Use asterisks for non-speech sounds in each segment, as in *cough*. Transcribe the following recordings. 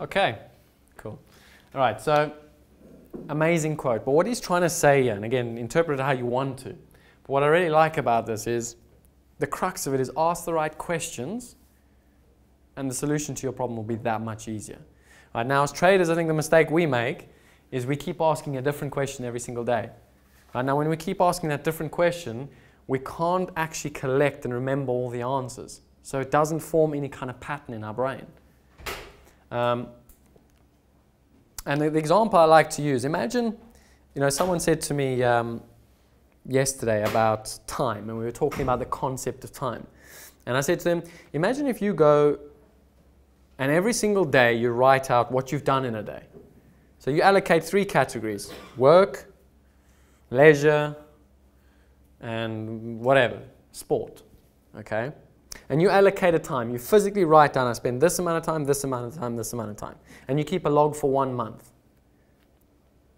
Okay, cool. All right, so amazing quote. But what he's trying to say here, and again, interpret it how you want to. But what I really like about this is the crux of it is ask the right questions, and the solution to your problem will be that much easier. Right, now, as traders, I think the mistake we make is we keep asking a different question every single day. Right, now, when we keep asking that different question, we can't actually collect and remember all the answers. So it doesn't form any kind of pattern in our brain. Um, and the, the, example I like to use, imagine, you know, someone said to me um, yesterday about time, and we were talking about the concept of time. And I said to them, imagine if you go and every single day you write out what you've done in a day. So you allocate three categories work, leisure, and whatever, sport. Okay? And you allocate a time. You physically write down, I spend this amount of time, this amount of time, this amount of time. And you keep a log for one month.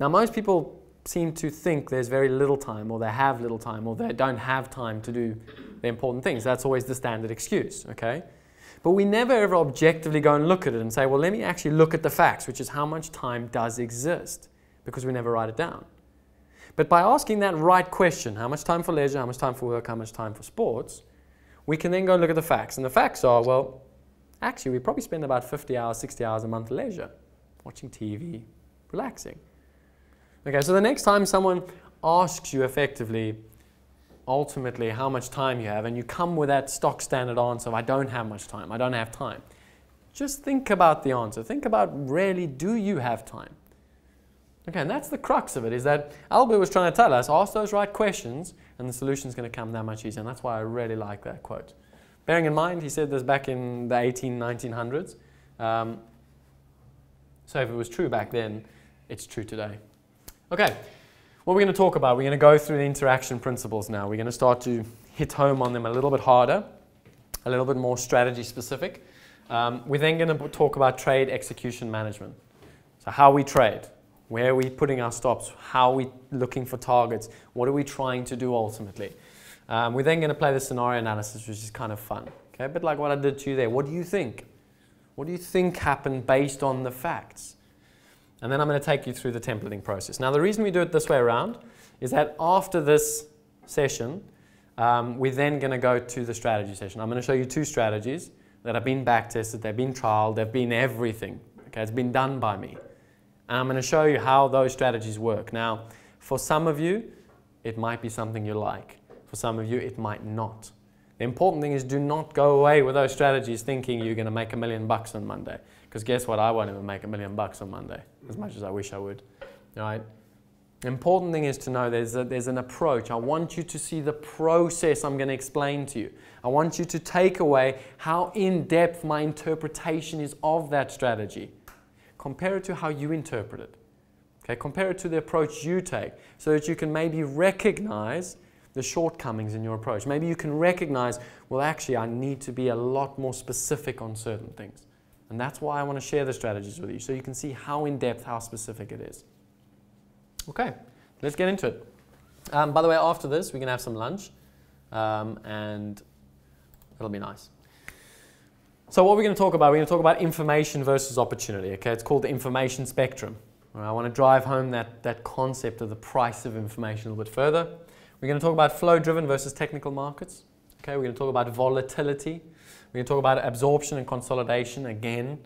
Now, most people seem to think there's very little time, or they have little time, or they don't have time to do the important things. That's always the standard excuse, okay? But we never ever objectively go and look at it and say, well, let me actually look at the facts, which is how much time does exist, because we never write it down. But by asking that right question, how much time for leisure, how much time for work, how much time for sports, we can then go look at the facts. And the facts are, well, actually, we probably spend about 50 hours, 60 hours a month leisure, watching TV, relaxing. Okay, so the next time someone asks you effectively, ultimately how much time you have, and you come with that stock standard answer of, I don't have much time, I don't have time, just think about the answer. Think about really, do you have time? Okay, and that's the crux of it, is that Albert was trying to tell us, ask those right questions, and the solution is going to come that much easier. And that's why I really like that quote. Bearing in mind, he said this back in the 18, 1900s. Um, so if it was true back then, it's true today. Okay, what we're going to talk about, we're going to go through the interaction principles now. We're going to start to hit home on them a little bit harder, a little bit more strategy specific. Um, we're then going to talk about trade execution management. So how we trade, where are we putting our stops, how are we looking for targets, what are we trying to do ultimately. Um, we're then going to play the scenario analysis, which is kind of fun. Okay, a bit like what I did to you there. What do you think? What do you think happened based on the facts? And then I'm going to take you through the templating process. Now, the reason we do it this way around is that after this session, um, we're then going to go to the strategy session. I'm going to show you two strategies that have been backtested, they've been trialed, they've been everything. Okay, it's been done by me. And I'm going to show you how those strategies work. Now, for some of you, it might be something you like. For some of you, it might not. The important thing is do not go away with those strategies thinking you're going to make a million bucks on Monday. Because guess what? I won't even make a million bucks on Monday, as much as I wish I would. Right? The important thing is to know there's, a, there's an approach. I want you to see the process I'm going to explain to you. I want you to take away how in depth my interpretation is of that strategy. Compare it to how you interpret it. Okay, compare it to the approach you take so that you can maybe recognize the shortcomings in your approach. Maybe you can recognize, well, actually, I need to be a lot more specific on certain things. And that's why I want to share the strategies with you, so you can see how in-depth, how specific it is. Okay, let's get into it. Um, by the way, after this, we're going to have some lunch, um, and it'll be nice. So what we're going to talk about, we're going to talk about information versus opportunity. Okay, it's called the information spectrum. I want to drive home that, that concept of the price of information a little bit further. We're going to talk about flow-driven versus technical markets. Okay, we're going to talk about volatility we're going to talk about absorption and consolidation again,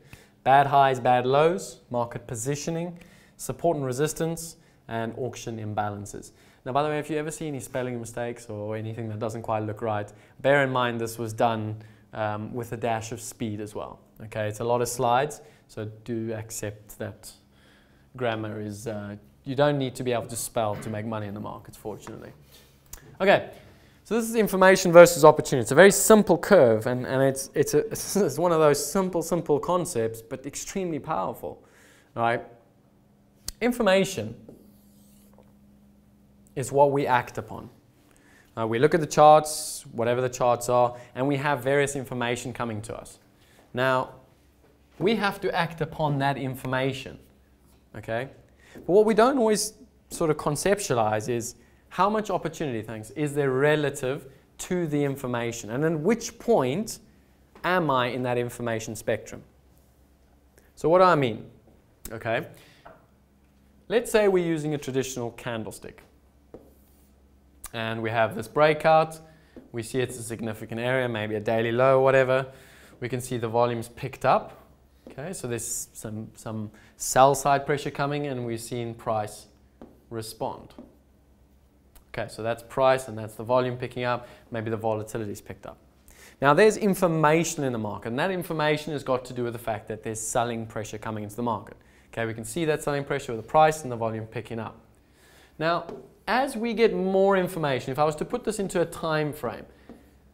bad highs, bad lows, market positioning, support and resistance, and auction imbalances. Now, by the way, if you ever see any spelling mistakes or anything that doesn't quite look right, bear in mind this was done um, with a dash of speed as well. Okay, it's a lot of slides, so do accept that grammar is, uh, you don't need to be able to spell to make money in the markets, fortunately. Okay, so this is information versus opportunity. It's a very simple curve, and, and it's, it's, a, *laughs* it's one of those simple, simple concepts, but extremely powerful. Right? Information is what we act upon. Uh, we look at the charts, whatever the charts are, and we have various information coming to us. Now, we have to act upon that information. Okay? But what we don't always sort of conceptualize is how much opportunity, thanks, is there relative to the information? And at which point am I in that information spectrum? So what do I mean? Okay. Let's say we're using a traditional candlestick. And we have this breakout. We see it's a significant area, maybe a daily low, whatever. We can see the volumes picked up. Okay, so there's some, some sell side pressure coming and we've seen price respond. Okay, so that's price and that's the volume picking up. Maybe the volatility is picked up. Now there's information in the market and that information has got to do with the fact that there's selling pressure coming into the market. Okay, we can see that selling pressure with the price and the volume picking up. Now, as we get more information, if I was to put this into a time frame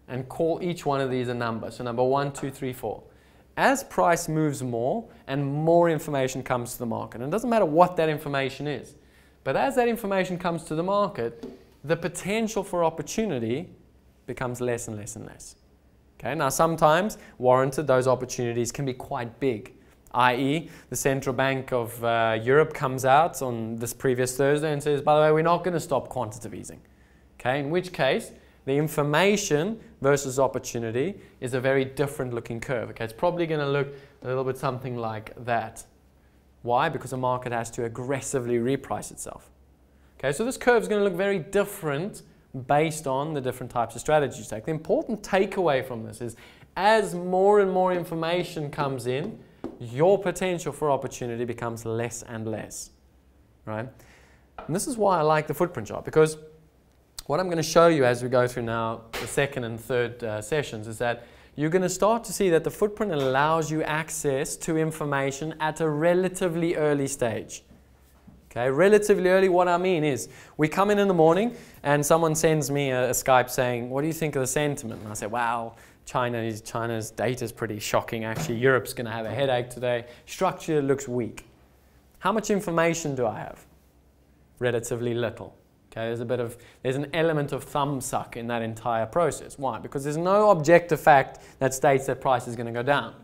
and call each one of these a number, so number one, two, three, four, as price moves more and more information comes to the market, and it doesn't matter what that information is, but as that information comes to the market, the potential for opportunity becomes less and less and less. Okay, now sometimes warranted those opportunities can be quite big i.e., the Central Bank of uh, Europe comes out on this previous Thursday and says, by the way, we're not going to stop quantitative easing. Okay, in which case, the information versus opportunity is a very different looking curve. Okay, it's probably going to look a little bit something like that. Why? Because the market has to aggressively reprice itself. Okay, so this curve is going to look very different based on the different types of strategies you take. The important takeaway from this is as more and more information comes in, your potential for opportunity becomes less and less, right? And this is why I like the footprint chart because what I'm going to show you as we go through now the second and third uh, sessions is that you're going to start to see that the footprint allows you access to information at a relatively early stage. Okay, relatively early, what I mean is we come in in the morning and someone sends me a, a Skype saying, what do you think of the sentiment? And I say, wow, China China's data is pretty shocking actually. Europe's going to have a headache today. Structure looks weak. How much information do I have? Relatively little. Okay, there's a bit of, there's an element of thumbsuck in that entire process. Why? Because there's no objective fact that states that price is going to go down.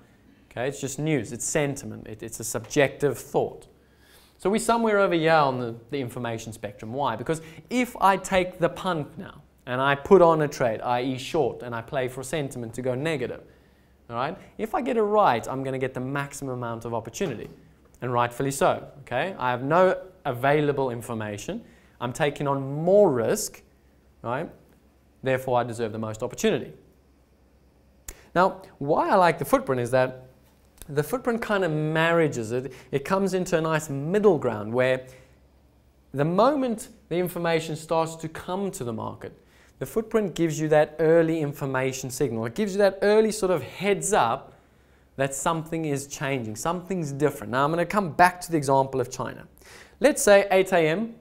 Okay, it's just news, it's sentiment, it, it's a subjective thought. So we're somewhere over here on the, the information spectrum. Why? Because if I take the punt now, and I put on a trade, i.e. short, and I play for sentiment to go negative, all right? If I get it right, I'm going to get the maximum amount of opportunity, and rightfully so, okay? I have no available information. I'm taking on more risk, right? Therefore, I deserve the most opportunity. Now, why I like the footprint is that the footprint kind of marriages it. It comes into a nice middle ground where the moment the information starts to come to the market, the footprint gives you that early information signal. It gives you that early sort of heads up that something is changing, something's different. Now I'm going to come back to the example of China. Let's say 8 a.m.,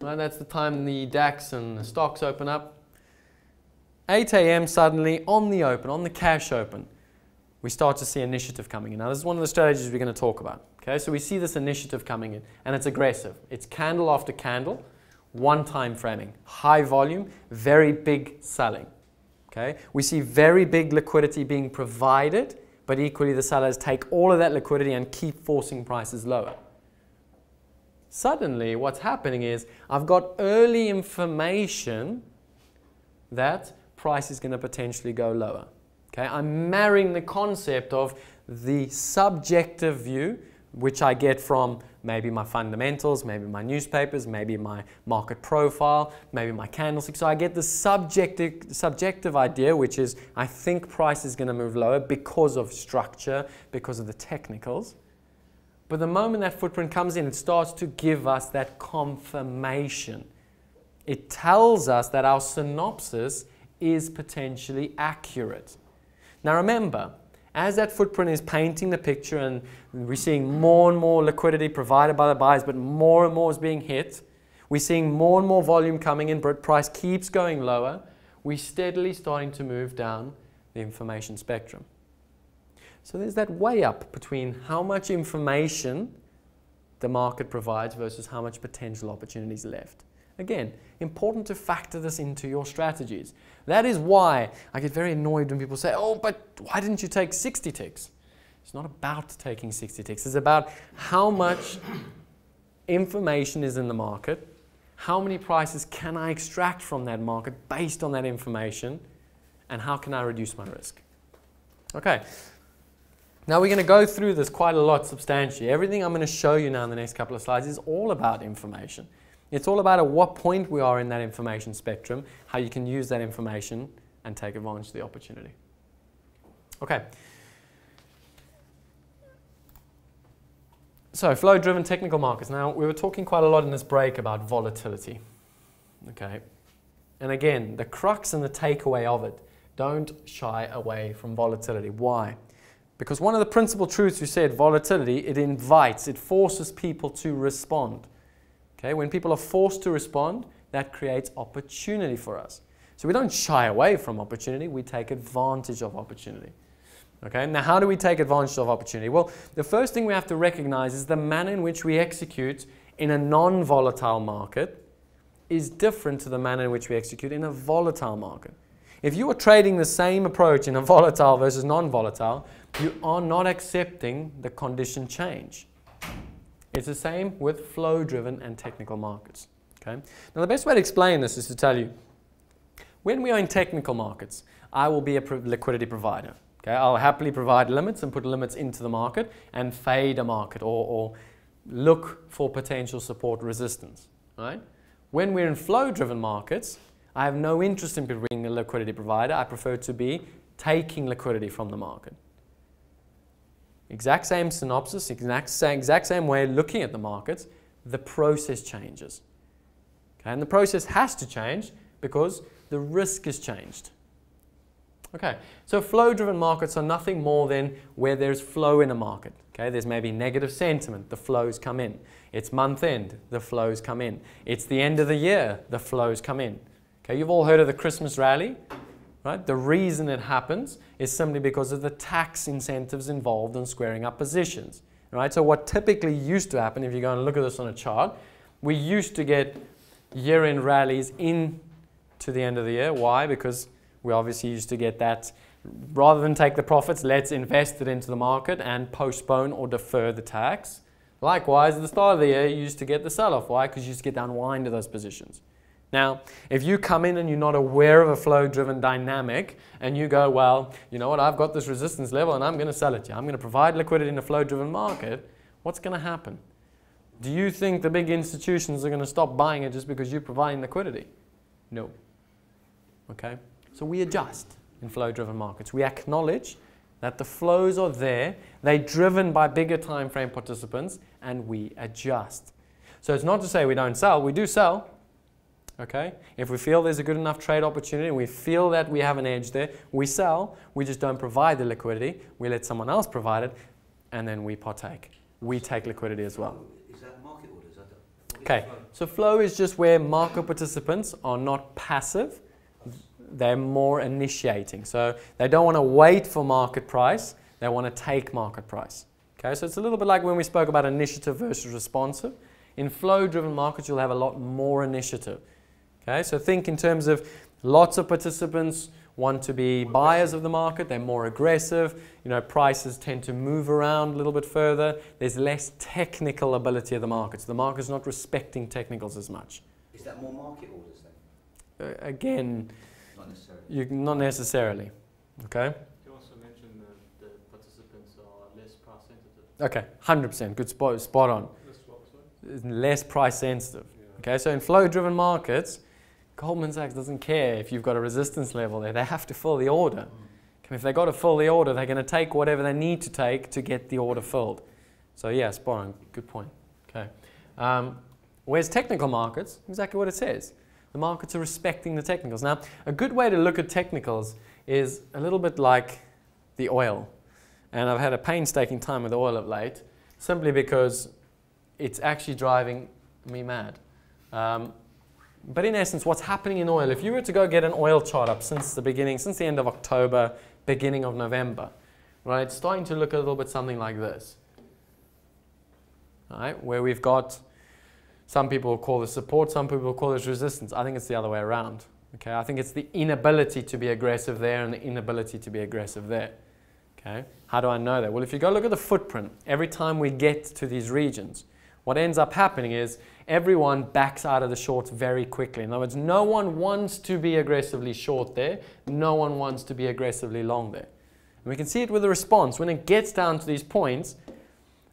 right, that's the time the DAX and the stocks open up. 8 a.m. suddenly on the open, on the cash open, we start to see initiative coming in. Now this is one of the strategies we're going to talk about. Okay, so we see this initiative coming in and it's aggressive. It's candle after candle one time framing, high volume, very big selling. Okay? We see very big liquidity being provided, but equally the sellers take all of that liquidity and keep forcing prices lower. Suddenly, what's happening is I've got early information that price is going to potentially go lower. Okay? I'm marrying the concept of the subjective view, which I get from maybe my fundamentals, maybe my newspapers, maybe my market profile, maybe my candlestick. So I get the subjective, subjective idea, which is I think price is going to move lower because of structure, because of the technicals. But the moment that footprint comes in, it starts to give us that confirmation. It tells us that our synopsis is potentially accurate. Now remember, as that footprint is painting the picture and we're seeing more and more liquidity provided by the buyers, but more and more is being hit, we're seeing more and more volume coming in, but price keeps going lower, we're steadily starting to move down the information spectrum. So there's that way up between how much information the market provides versus how much potential opportunities left. Again, important to factor this into your strategies. That is why I get very annoyed when people say, oh, but why didn't you take 60 ticks? It's not about taking 60 ticks. It's about how much information is in the market, how many prices can I extract from that market based on that information, and how can I reduce my risk. Okay. Now we're going to go through this quite a lot substantially. Everything I'm going to show you now in the next couple of slides is all about information. It's all about at what point we are in that information spectrum, how you can use that information and take advantage of the opportunity. Okay. So flow-driven technical markets. Now we were talking quite a lot in this break about volatility. Okay. And again, the crux and the takeaway of it, don't shy away from volatility. Why? Because one of the principal truths you said, volatility, it invites, it forces people to respond. Okay, when people are forced to respond, that creates opportunity for us. So we don't shy away from opportunity, we take advantage of opportunity. Okay, now how do we take advantage of opportunity? Well, the first thing we have to recognize is the manner in which we execute in a non volatile market is different to the manner in which we execute in a volatile market. If you are trading the same approach in a *laughs* volatile versus non volatile, you are not accepting the condition change. It's the same with flow driven and technical markets. Okay? Now, the best way to explain this is to tell you when we are in technical markets, I will be a liquidity provider. Okay? I'll happily provide limits and put limits into the market and fade a market or, or look for potential support resistance. Right? When we're in flow driven markets, I have no interest in being a liquidity provider. I prefer to be taking liquidity from the market. Exact same synopsis, exact same, exact same way looking at the markets, the process changes. Okay, and the process has to change because the risk has changed. Okay, so flow-driven markets are nothing more than where there's flow in a market. Okay, there's maybe negative sentiment, the flows come in. It's month end, the flows come in. It's the end of the year, the flows come in. Okay, you've all heard of the Christmas rally. Right? The reason it happens is simply because of the tax incentives involved in squaring up positions. Right? So what typically used to happen, if you go and look at this on a chart, we used to get year-end rallies in to the end of the year. Why? Because we obviously used to get that rather than take the profits, let's invest it into the market and postpone or defer the tax. Likewise, at the start of the year, you used to get the sell-off. Why? Because you used to get the unwind of those positions. Now, if you come in and you're not aware of a flow driven dynamic and you go, well, you know what, I've got this resistance level and I'm going to sell it to you, I'm going to provide liquidity in a flow driven market, what's going to happen? Do you think the big institutions are going to stop buying it just because you're providing liquidity? No. Okay? So we adjust in flow driven markets. We acknowledge that the flows are there, they're driven by bigger time frame participants, and we adjust. So it's not to say we don't sell, we do sell, Okay? If we feel there's a good enough trade opportunity and we feel that we have an edge there, we sell. We just don't provide the liquidity. We let someone else provide it, and then we partake. We take liquidity as well. Is that market orders? Okay, so flow is just where market participants are not passive, they're more initiating. So they don't want to wait for market price, they want to take market price. Okay, so it's a little bit like when we spoke about initiative versus responsive. In flow driven markets, you'll have a lot more initiative. Okay, so think in terms of lots of participants want to be buyers of the market, they're more aggressive, you know, prices tend to move around a little bit further, there's less technical ability of the markets. The market's not respecting technicals as much. Is that more market orders then? Uh, again, not necessarily. You, not necessarily. Okay? You also mentioned that the participants are less price sensitive. Okay, 100%, good spot, spot on. Less what, Less price sensitive. Yeah. Okay, so in flow driven markets, Goldman Sachs doesn't care if you've got a resistance level there. They have to fill the order. And if they've got to fill the order, they're going to take whatever they need to take to get the order filled. So yeah, spot on. Good point. Okay. Um, whereas technical markets, exactly what it says. The markets are respecting the technicals. Now, a good way to look at technicals is a little bit like the oil. And I've had a painstaking time with oil of late, simply because it's actually driving me mad. Um, but in essence, what's happening in oil, if you were to go get an oil chart up since the beginning, since the end of October, beginning of November, right, it's starting to look a little bit something like this. Right, where we've got some people call this support, some people call this resistance. I think it's the other way around. Okay, I think it's the inability to be aggressive there and the inability to be aggressive there. Okay, how do I know that? Well, if you go look at the footprint, every time we get to these regions, what ends up happening is everyone backs out of the shorts very quickly. In other words, no one wants to be aggressively short there, no one wants to be aggressively long there. And we can see it with the response. When it gets down to these points,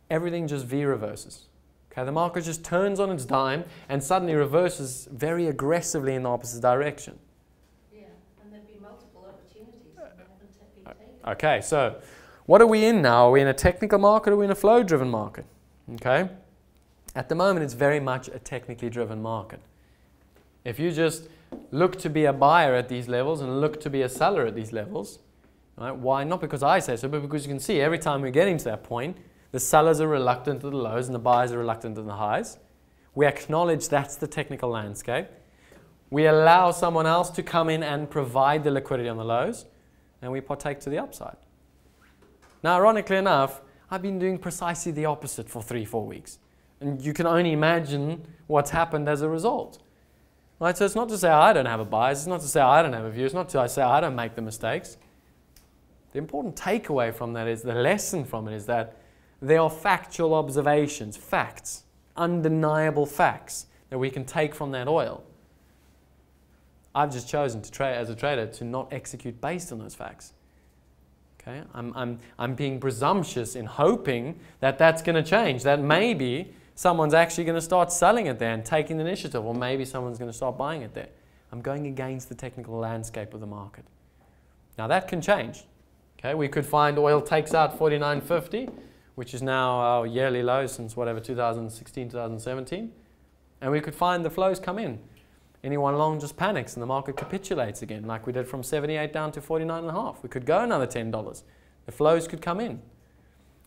everything just V reverses. Okay, the market just turns on its dime and suddenly reverses very aggressively in the opposite direction. Yeah, and there'd be multiple opportunities that haven't been taken. Okay, so what are we in now? Are we in a technical market or are we in a flow driven market? Okay, at the moment it's very much a technically driven market. If you just look to be a buyer at these levels and look to be a seller at these levels, right, why? Not because I say so, but because you can see every time we're getting to that point, the sellers are reluctant to the lows and the buyers are reluctant to the highs. We acknowledge that's the technical landscape. We allow someone else to come in and provide the liquidity on the lows, and we partake to the upside. Now, ironically enough, I've been doing precisely the opposite for three, four weeks. And you can only imagine what's happened as a result. Right? So it's not to say I don't have a bias, it's not to say I don't have a view, it's not to say I don't make the mistakes. The important takeaway from that is the lesson from it is that they are factual observations, facts, undeniable facts that we can take from that oil. I've just chosen to trade as a trader to not execute based on those facts. Okay, I'm, I'm, I'm being presumptuous in hoping that that's going to change, that maybe someone's actually going to start selling it there and taking the initiative, or maybe someone's going to start buying it there. I'm going against the technical landscape of the market. Now that can change. Okay, we could find oil takes out 49.50 which is now our yearly low since whatever 2016, 2017. And we could find the flows come in. Anyone long just panics and the market capitulates again, like we did from 78 down to 49.5. We could go another $10. The flows could come in.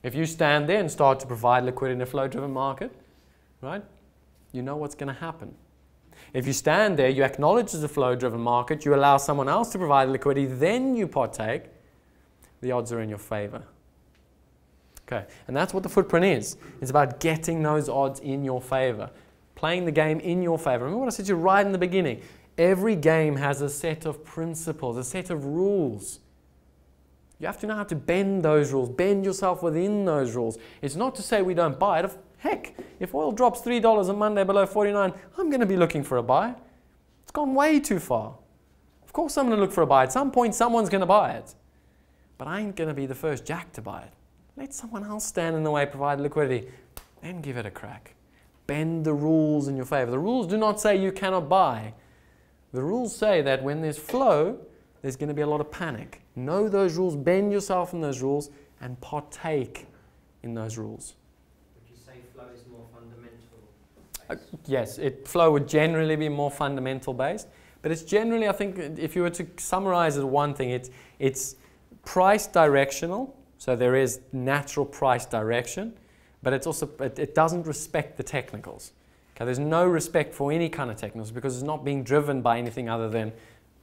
If you stand there and start to provide liquidity in a flow-driven market, right, you know what's going to happen. If you stand there, you acknowledge it's a flow-driven market, you allow someone else to provide liquidity, then you partake, the odds are in your favor. Okay, and that's what the footprint is. It's about getting those odds in your favor, playing the game in your favor. Remember what I said to you right in the beginning? Every game has a set of principles, a set of rules. You have to know how to bend those rules, bend yourself within those rules. It's not to say we don't buy it. Heck, if oil drops $3 on Monday below 49, I'm going to be looking for a buy. It's gone way too far. Of course, I'm going to look for a buy. At some point, someone's going to buy it. But I ain't going to be the first jack to buy it. Let someone else stand in the way, provide liquidity, then give it a crack. Bend the rules in your favor. The rules do not say you cannot buy. The rules say that when there's flow, there's going to be a lot of panic. Know those rules, bend yourself in those rules, and partake in those rules. Would you say flow is more fundamental? Uh, yes, it, flow would generally be more fundamental based, but it's generally, I think, if you were to summarize it one thing, it's, it's price directional so there is natural price direction, but it's also, it, it doesn't respect the technicals. Okay, there's no respect for any kind of technicals because it's not being driven by anything other than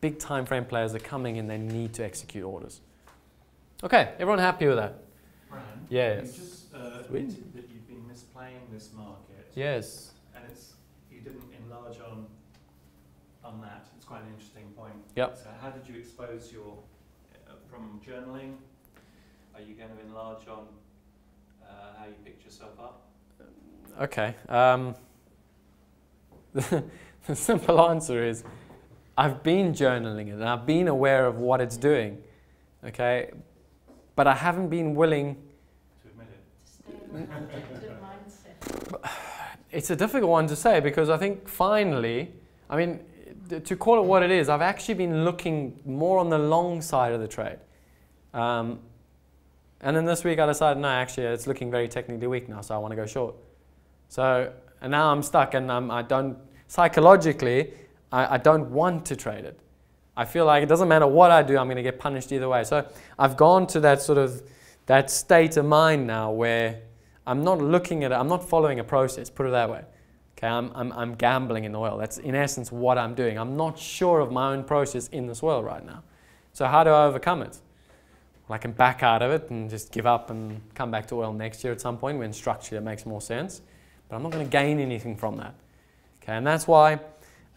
big time frame players are coming and they need to execute orders. Okay, everyone happy with that? Brian, Yes. You just uh, that you've been misplaying this market. Yes. And it's you didn't enlarge on on that. It's quite an interesting point. Yep. So how did you expose your uh, from journaling? Are you going to enlarge on uh, how you picked yourself up? Okay. Um, the, *laughs* the simple answer is I've been journaling it and I've been aware of what it's doing. Okay. But I haven't been willing To admit it. To stay in mindset. *sighs* It's a difficult one to say because I think finally, I mean, to call it what it is, I've actually been looking more on the long side of the trade. Um, and then this week I decided, no, actually, it's looking very technically weak now, so I want to go short. So, and now I'm stuck and I'm, I don't, psychologically, I, I don't want to trade it. I feel like it doesn't matter what I do, I'm going to get punished either way. So I've gone to that sort of, that state of mind now where I'm not looking at it, I'm not following a process, put it that way. Okay, I'm, I'm, I'm gambling in oil. That's in essence what I'm doing. I'm not sure of my own process in this oil right now. So how do I overcome it? Well, I can back out of it and just give up and come back to oil next year at some point when structurally it makes more sense. But I'm not going to gain anything from that. Okay, and that's why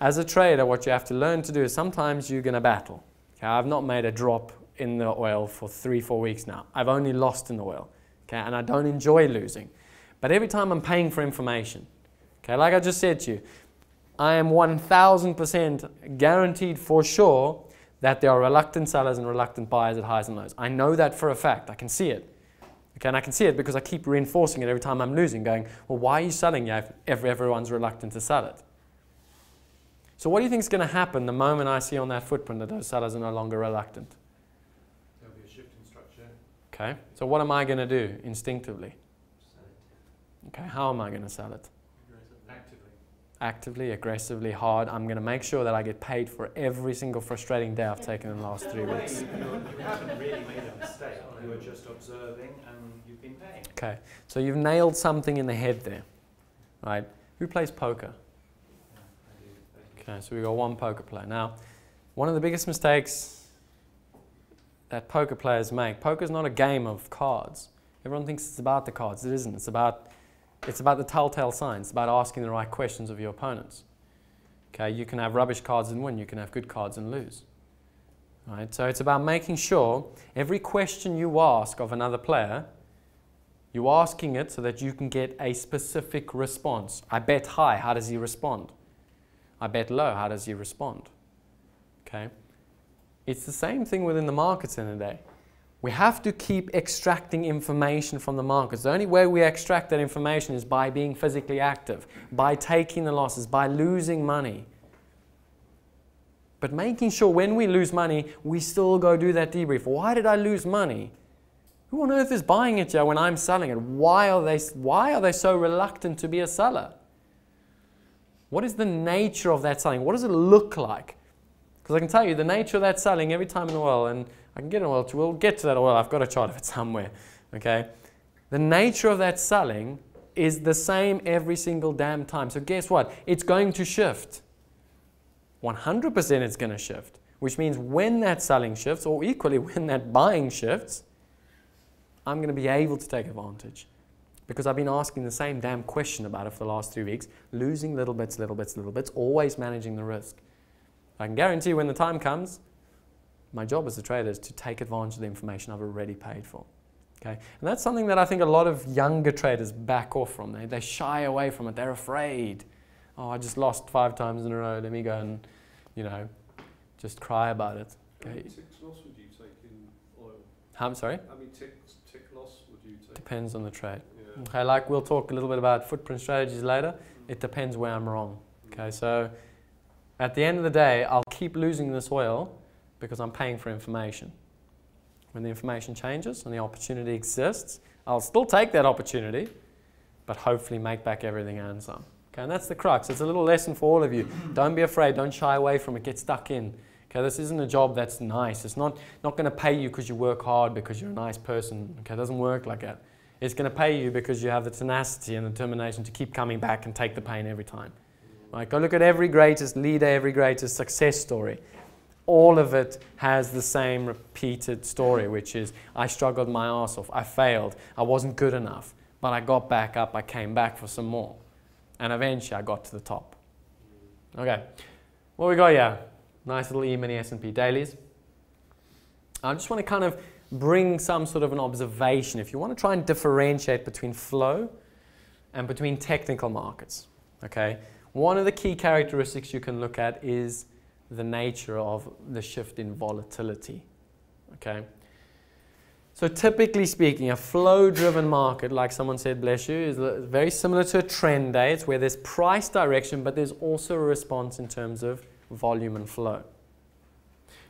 as a trader, what you have to learn to do is sometimes you're going to battle. Okay, I've not made a drop in the oil for three, four weeks now. I've only lost in the oil. Okay, and I don't enjoy losing. But every time I'm paying for information, okay, like I just said to you, I am 1000% guaranteed for sure that there are reluctant sellers and reluctant buyers at highs and lows. I know that for a fact. I can see it. Okay, and I can see it because I keep reinforcing it every time I'm losing, going, well, why are you selling yeah, if everyone's reluctant to sell it? So what do you think is going to happen the moment I see on that footprint that those sellers are no longer reluctant? There'll be a shift in structure. Okay, so what am I going to do instinctively? Sell it. Okay, how am I going to sell it? Actively. Aggressively, hard. I'm going to make sure that I get paid for every single frustrating day I've taken in the last three weeks. You, haven't really made a mistake. You are just observing and you've been paying. Okay, so you've nailed something in the head there, right? Who plays poker? Yeah, I do. I do. Okay, so we've got one poker player. Now, one of the biggest mistakes that poker players make, poker is not a game of cards. Everyone thinks it's about the cards. It isn't. It's about, it's about the telltale signs. It's about asking the right questions of your opponents. Okay, you can have rubbish cards and win. You can have good cards and lose. Right? So it's about making sure every question you ask of another player, you're asking it so that you can get a specific response. I bet high. How does he respond? I bet low. How does he respond? Okay. It's the same thing within the markets in a day. We have to keep extracting information from the markets. The only way we extract that information is by being physically active, by taking the losses, by losing money. But making sure when we lose money, we still go do that debrief. Why did I lose money? Who on earth is buying it here when I'm selling it? Why are they, why are they so reluctant to be a seller? What is the nature of that selling? What does it look like? Because I can tell you the nature of that selling every time in oil, and I can get an oil, we'll get to that oil, I've got a chart of it *laughs* somewhere. Okay? The nature of that selling is the same every single damn time. So guess what? It's going to shift. 100% it's going to shift, which means when that selling shifts, or equally *laughs* when that buying shifts, I'm going to be able to take advantage. Because I've been asking the same damn question about it for the last three weeks, losing little bits, little bits, little bits, always managing the risk. I can guarantee when the time comes, my job as a trader is to take advantage of the information I've already paid for. Okay? And that's something that I think a lot of younger traders back off from. They, they shy away from it. They're afraid. Oh, I just lost five times in a row. Let me go and, you know, just cry about it. How many Okay. ticks loss would you take in oil? I'm sorry? How many ticks tick loss would you take? Depends on the trade. Yeah. Okay, like we'll talk a little bit about footprint strategies later. It depends where I'm wrong. Okay, mm. so at the end of the day, I'll keep losing this oil because I'm paying for information. When the information changes and the opportunity exists, I'll still take that opportunity, but hopefully make back everything and some. Okay, and that's the crux. It's a little lesson for all of you. Don't be afraid. Don't shy away from it. Get stuck in. Okay, this isn't a job that's nice. It's not, not going to pay you because you work hard, because you're a nice person. Okay, it doesn't work like that. It's going to pay you because you have the tenacity and the determination to keep coming back and take the pain every time. Right? Go look at every greatest leader, every greatest success story. All of it has the same repeated story, which is I struggled my ass off, I failed, I wasn't good enough, but I got back up, I came back for some more, and eventually I got to the top. Okay, what we got here? Nice little E-mini S&P dailies. I just want to kind of bring some sort of an observation. If you want to try and differentiate between flow and between technical markets, okay, one of the key characteristics you can look at is the nature of the shift in volatility. Okay. So typically speaking, a flow-driven market, like someone said, bless you, is very similar to a trend day. It's where there's price direction, but there's also a response in terms of volume and flow.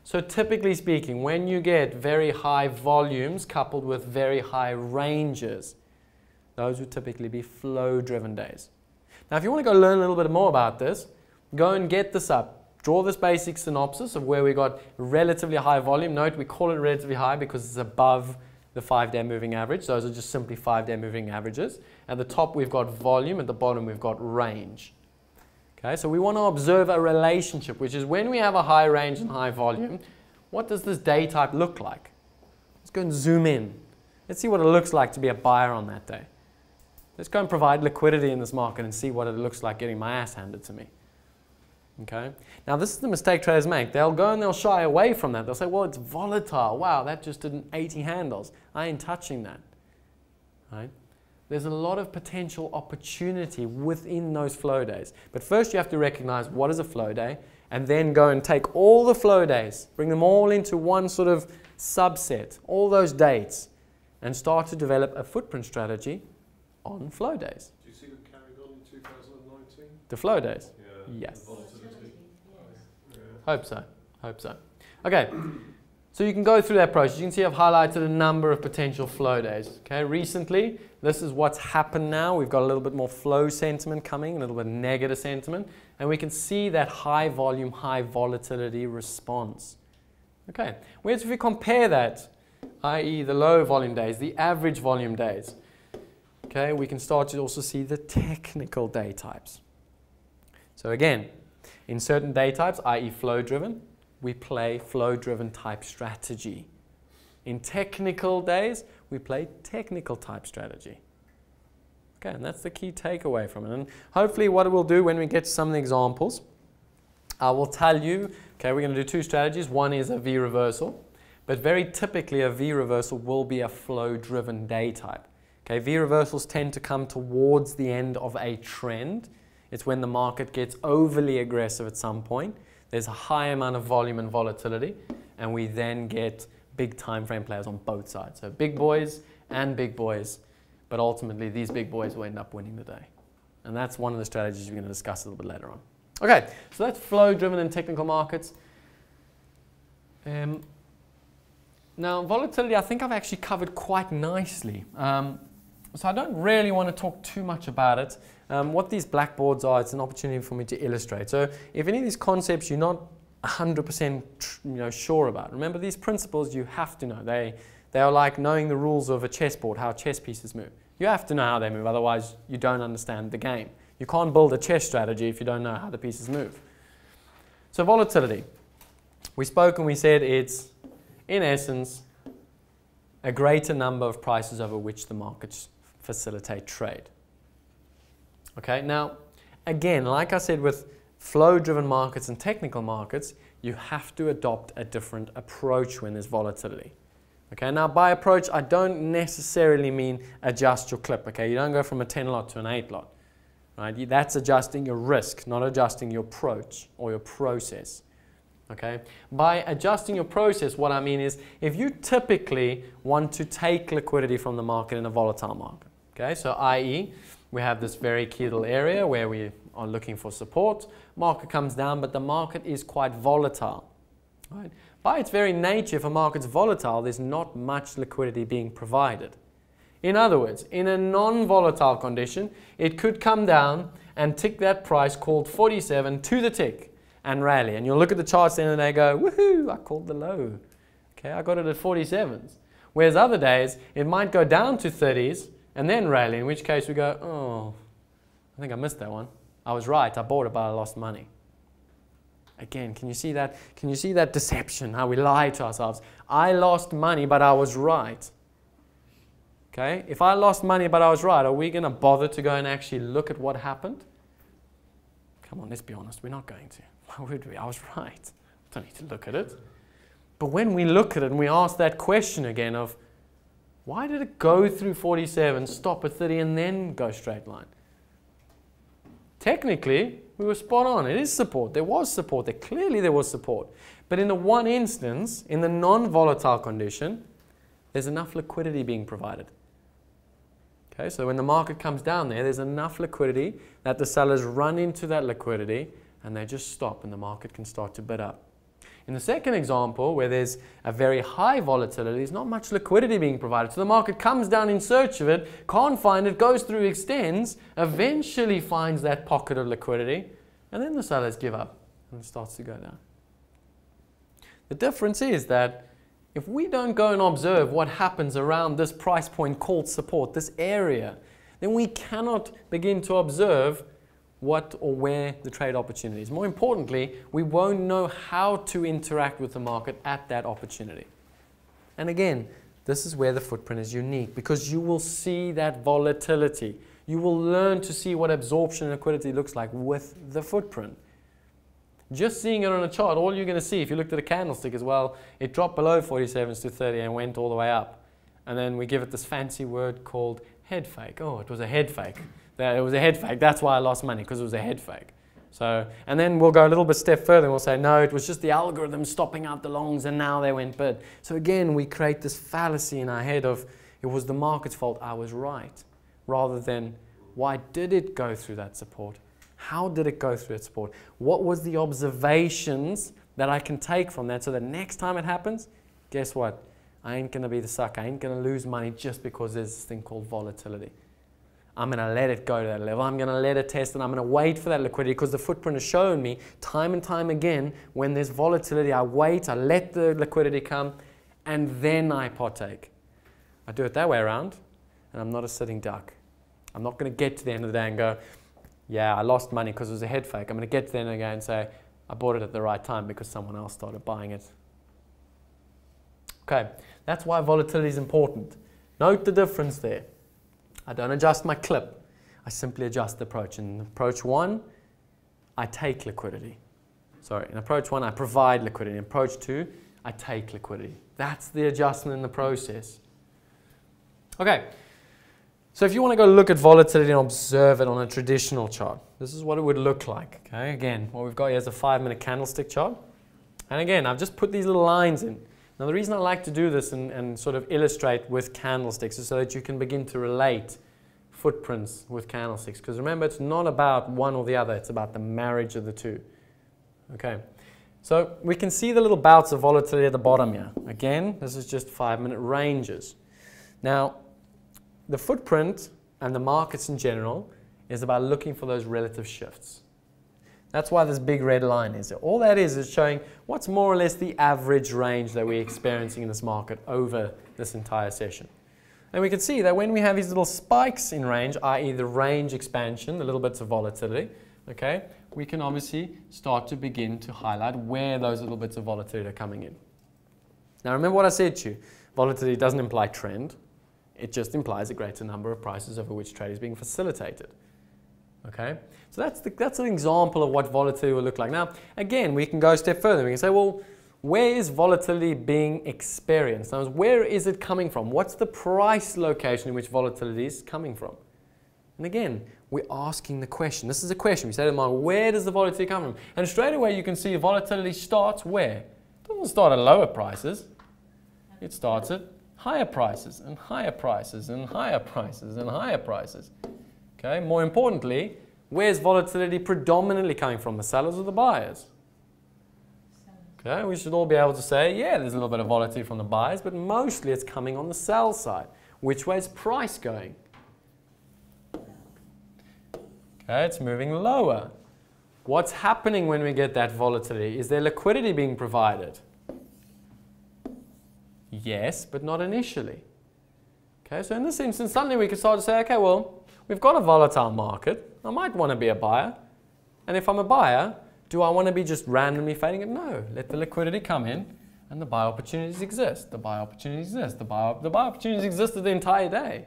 So typically speaking, when you get very high volumes coupled with very high ranges, those would typically be flow-driven days. Now, if you want to go learn a little bit more about this, go and get this up. Draw this basic synopsis of where we got relatively high volume. Note we call it relatively high because it's above the five-day moving average. Those are just simply five-day moving averages. At the top we've got volume, at the bottom we've got range. Okay, so we want to observe a relationship, which is when we have a high range and high volume, what does this day type look like? Let's go and zoom in. Let's see what it looks like to be a buyer on that day. Let's go and provide liquidity in this market and see what it looks like getting my ass handed to me. Okay? Now, this is the mistake traders make. They'll go and they'll shy away from that. They'll say, well, it's volatile. Wow, that just did 80 handles. I ain't touching that. Right? There's a lot of potential opportunity within those flow days. But first, you have to recognize what is a flow day and then go and take all the flow days, bring them all into one sort of subset, all those dates, and start to develop a footprint strategy on flow days. Do you see that carried on in 2019? The flow days. Yeah. Yes. The volatility. yes. Yeah. Hope so. Hope so. Okay. So you can go through that process. You can see I've highlighted a number of potential flow days. Okay. Recently, this is what's happened now. We've got a little bit more flow sentiment coming, a little bit negative sentiment, and we can see that high volume, high volatility response. Okay. Whereas if we compare that, i.e. the low volume days, the average volume days, okay, we can start to also see the technical day types. So again, in certain day types, i.e. flow driven, we play flow driven type strategy. In technical days, we play technical type strategy. Okay, and that's the key takeaway from it. And hopefully, what we'll do when we get to some of the examples, I will tell you okay, we're going to do two strategies. One is a V reversal, but very typically, a V reversal will be a flow driven day type. Okay, V reversals tend to come towards the end of a trend. It's when the market gets overly aggressive at some point. There's a high amount of volume and volatility, and we then get big time frame players on both sides. So big boys and big boys, but ultimately these big boys will end up winning the day. And that's one of the strategies we're going to discuss a little bit later on. Okay, so that's flow driven in technical markets. Um, now, volatility, I think I've actually covered quite nicely. Um, so I don't really want to talk too much about it. Um, what these blackboards are, it's an opportunity for me to illustrate. So if any of these concepts you're not 100% you know, sure about, remember these principles you have to know. They, they are like knowing the rules of a chessboard, how chess pieces move. You have to know how they move, otherwise you don't understand the game. You can't build a chess strategy if you don't know how the pieces move. So volatility. We spoke and we said it's, in essence, a greater number of prices over which the markets facilitate trade. Okay, now, again, like I said with flow driven markets and technical markets, you have to adopt a different approach when there's volatility. Okay, now by approach, I don't necessarily mean adjust your clip. Okay, you don't go from a 10 lot to an 8 lot. Right? That's adjusting your risk, not adjusting your approach or your process. Okay? By adjusting your process, what I mean is if you typically want to take liquidity from the market in a volatile market, okay, so i.e., we have this very key little area where we are looking for support, market comes down, but the market is quite volatile. Right? By its very nature, if a market's volatile, there's not much liquidity being provided. In other words, in a non volatile condition, it could come down and tick that price called 47 to the tick and rally. And you'll look at the charts then and they go, woohoo, I called the low. Okay, I got it at 47s. Whereas other days, it might go down to 30s and then rally, in which case we go, oh, I think I missed that one. I was right, I bought it, but I lost money. Again, can you see that? Can you see that deception? How we lie to ourselves. I lost money, but I was right. Okay? If I lost money, but I was right, are we going to bother to go and actually look at what happened? Come on, let's be honest. We're not going to. *laughs* Why would we? I was right. *laughs* Don't need to look at it. But when we look at it and we ask that question again of why did it go through 47, stop at 30, and then go straight line? Technically, we were spot on. It is support. There was support. There clearly there was support. But in the one instance, in the non-volatile condition, there's enough liquidity being provided. Okay, so when the market comes down there, there's enough liquidity that the sellers run into that liquidity and they just stop and the market can start to bid up. In the second example, where there's a very high volatility, there's not much liquidity being provided. So the market comes down in search of it, can't find it, goes through, extends, eventually finds that pocket of liquidity, and then the sellers give up and it starts to go down. The difference is that if we don't go and observe what happens around this price point called support, this area, then we cannot begin to observe what or where the trade opportunity is. More importantly, we won't know how to interact with the market at that opportunity. And again, this is where the footprint is unique because you will see that volatility. You will learn to see what absorption and liquidity looks like with the footprint. Just seeing it on a chart, all you're going to see, if you looked at a candlestick as well, it dropped below 47s to 30 and went all the way up. And then we give it this fancy word called head fake. Oh, it was a head fake. That it was a head fake. That's why I lost money because it was a head fake. So, and then we'll go a little bit step further and we'll say, no, it was just the algorithm stopping out the longs and now they went bid. So again, we create this fallacy in our head of it was the market's fault, I was right, rather than why did it go through that support? How did it go through that support? What was the observations that I can take from that so that next time it happens, guess what? I ain't going to be the sucker. I ain't going to lose money just because there's this thing called volatility. I'm going to let it go to that level. I'm going to let it test and I'm going to wait for that liquidity because the footprint has shown me time and time again when there's volatility, I wait, I let the liquidity come, and then I partake. I do it that way around, and I'm not a sitting duck. I'm not going to get to the end of the day and go, yeah, I lost money because it was a head fake. I'm going to get to the end of the day and say, I bought it at the right time because someone else started buying it. Okay, that's why volatility is important. Note the difference there. I don't adjust my clip. I simply adjust the approach. In approach one, I take liquidity. Sorry, in approach one, I provide liquidity. In approach two, I take liquidity. That's the adjustment in the process. Okay, so if you want to go look at volatility and observe it on a traditional chart, this is what it would look like. Okay, again, what we've got here is a five minute candlestick chart. And again, I've just put these little lines in. Now the reason I like to do this and, and sort of illustrate with candlesticks is so that you can begin to relate footprints with candlesticks. Because remember, it's not about one or the other, it's about the marriage of the two. Okay, so we can see the little bouts of volatility at the bottom here. Again, this is just five minute ranges. Now, the footprint and the markets in general is about looking for those relative shifts. That's why this big red line is. All that is is showing what's more or less the average range that we're experiencing in this market over this entire session. And we can see that when we have these little spikes in range, i.e. the range expansion, the little bits of volatility, okay, we can obviously start to begin to highlight where those little bits of volatility are coming in. Now remember what I said to you, volatility doesn't imply trend, it just implies a greater number of prices over which trade is being facilitated. Okay, so that's, the, that's an example of what volatility will look like. Now, again, we can go a step further. We can say, well, where is volatility being experienced? Now, where is it coming from? What's the price location in which volatility is coming from? And again, we're asking the question. This is a question. We say to the where does the volatility come from? And straight away, you can see volatility starts where? It doesn't start at lower prices. It starts at higher prices and higher prices and higher prices and higher prices. Okay, more importantly, where's volatility predominantly coming from, the sellers or the buyers? Okay, we should all be able to say, yeah, there's a little bit of volatility from the buyers, but mostly it's coming on the sell side. Which way is price going? Okay, it's moving lower. What's happening when we get that volatility? Is there liquidity being provided? Yes, but not initially. Okay, so in this instance, suddenly we can start to say, okay, well, We've got a volatile market. I might want to be a buyer. And if I'm a buyer, do I want to be just randomly fading it? No. Let the liquidity come in and the buy opportunities exist. The buy opportunities exist. The buy, the buy opportunities existed the entire day.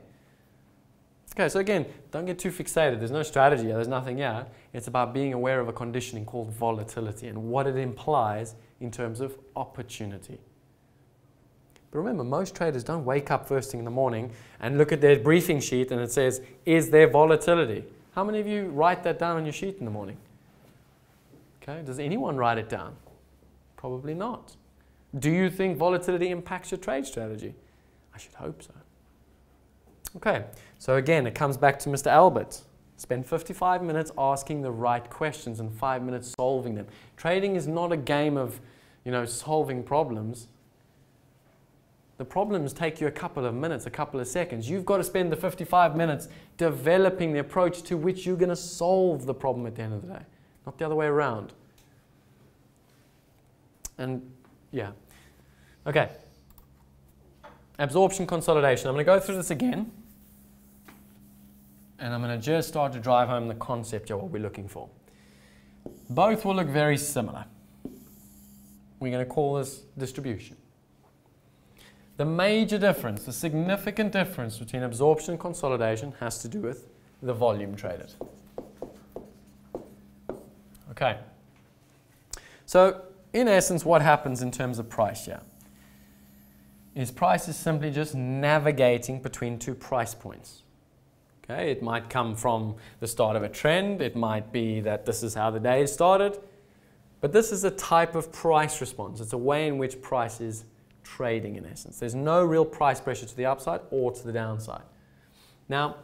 Okay, so again, don't get too fixated. There's no strategy, there's nothing yet. It's about being aware of a conditioning called volatility and what it implies in terms of opportunity. But remember, most traders don't wake up first thing in the morning and look at their briefing sheet and it says, is there volatility? How many of you write that down on your sheet in the morning? Okay, does anyone write it down? Probably not. Do you think volatility impacts your trade strategy? I should hope so. Okay, so again, it comes back to Mr. Albert. Spend 55 minutes asking the right questions and five minutes solving them. Trading is not a game of, you know, solving problems. The problems take you a couple of minutes, a couple of seconds. You've got to spend the 55 minutes developing the approach to which you're going to solve the problem at the end of the day, not the other way around. And yeah. Okay. Absorption consolidation. I'm going to go through this again. And I'm going to just start to drive home the concept of what we're looking for. Both will look very similar. We're going to call this distribution. The major difference, the significant difference between absorption and consolidation has to do with the volume traded. Okay. So, in essence, what happens in terms of price here is price is simply just navigating between two price points. Okay, it might come from the start of a trend, it might be that this is how the day started, but this is a type of price response. It's a way in which price is trading in essence. There's no real price pressure to the upside or to the downside. Now,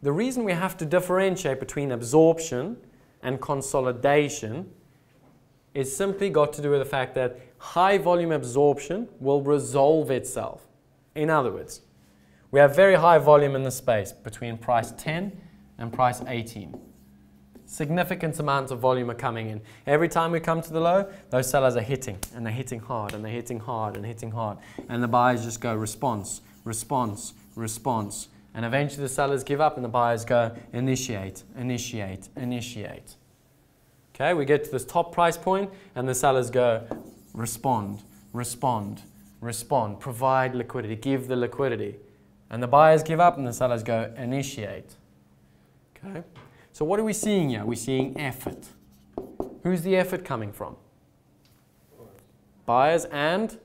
the reason we have to differentiate between absorption and consolidation is simply got to do with the fact that high volume absorption will resolve itself. In other words, we have very high volume in the space between price 10 and price 18. Significant amounts of volume are coming in. Every time we come to the low, those sellers are hitting, and they're hitting hard, and they're hitting hard, and hitting hard. And the buyers just go response, response, response. And eventually the sellers give up, and the buyers go initiate, initiate, initiate. Okay, we get to this top price point, and the sellers go respond, respond, respond, provide liquidity, give the liquidity. And the buyers give up and the sellers go initiate. Okay? So what are we seeing here? We're seeing effort. Who's the effort coming from? Buyers and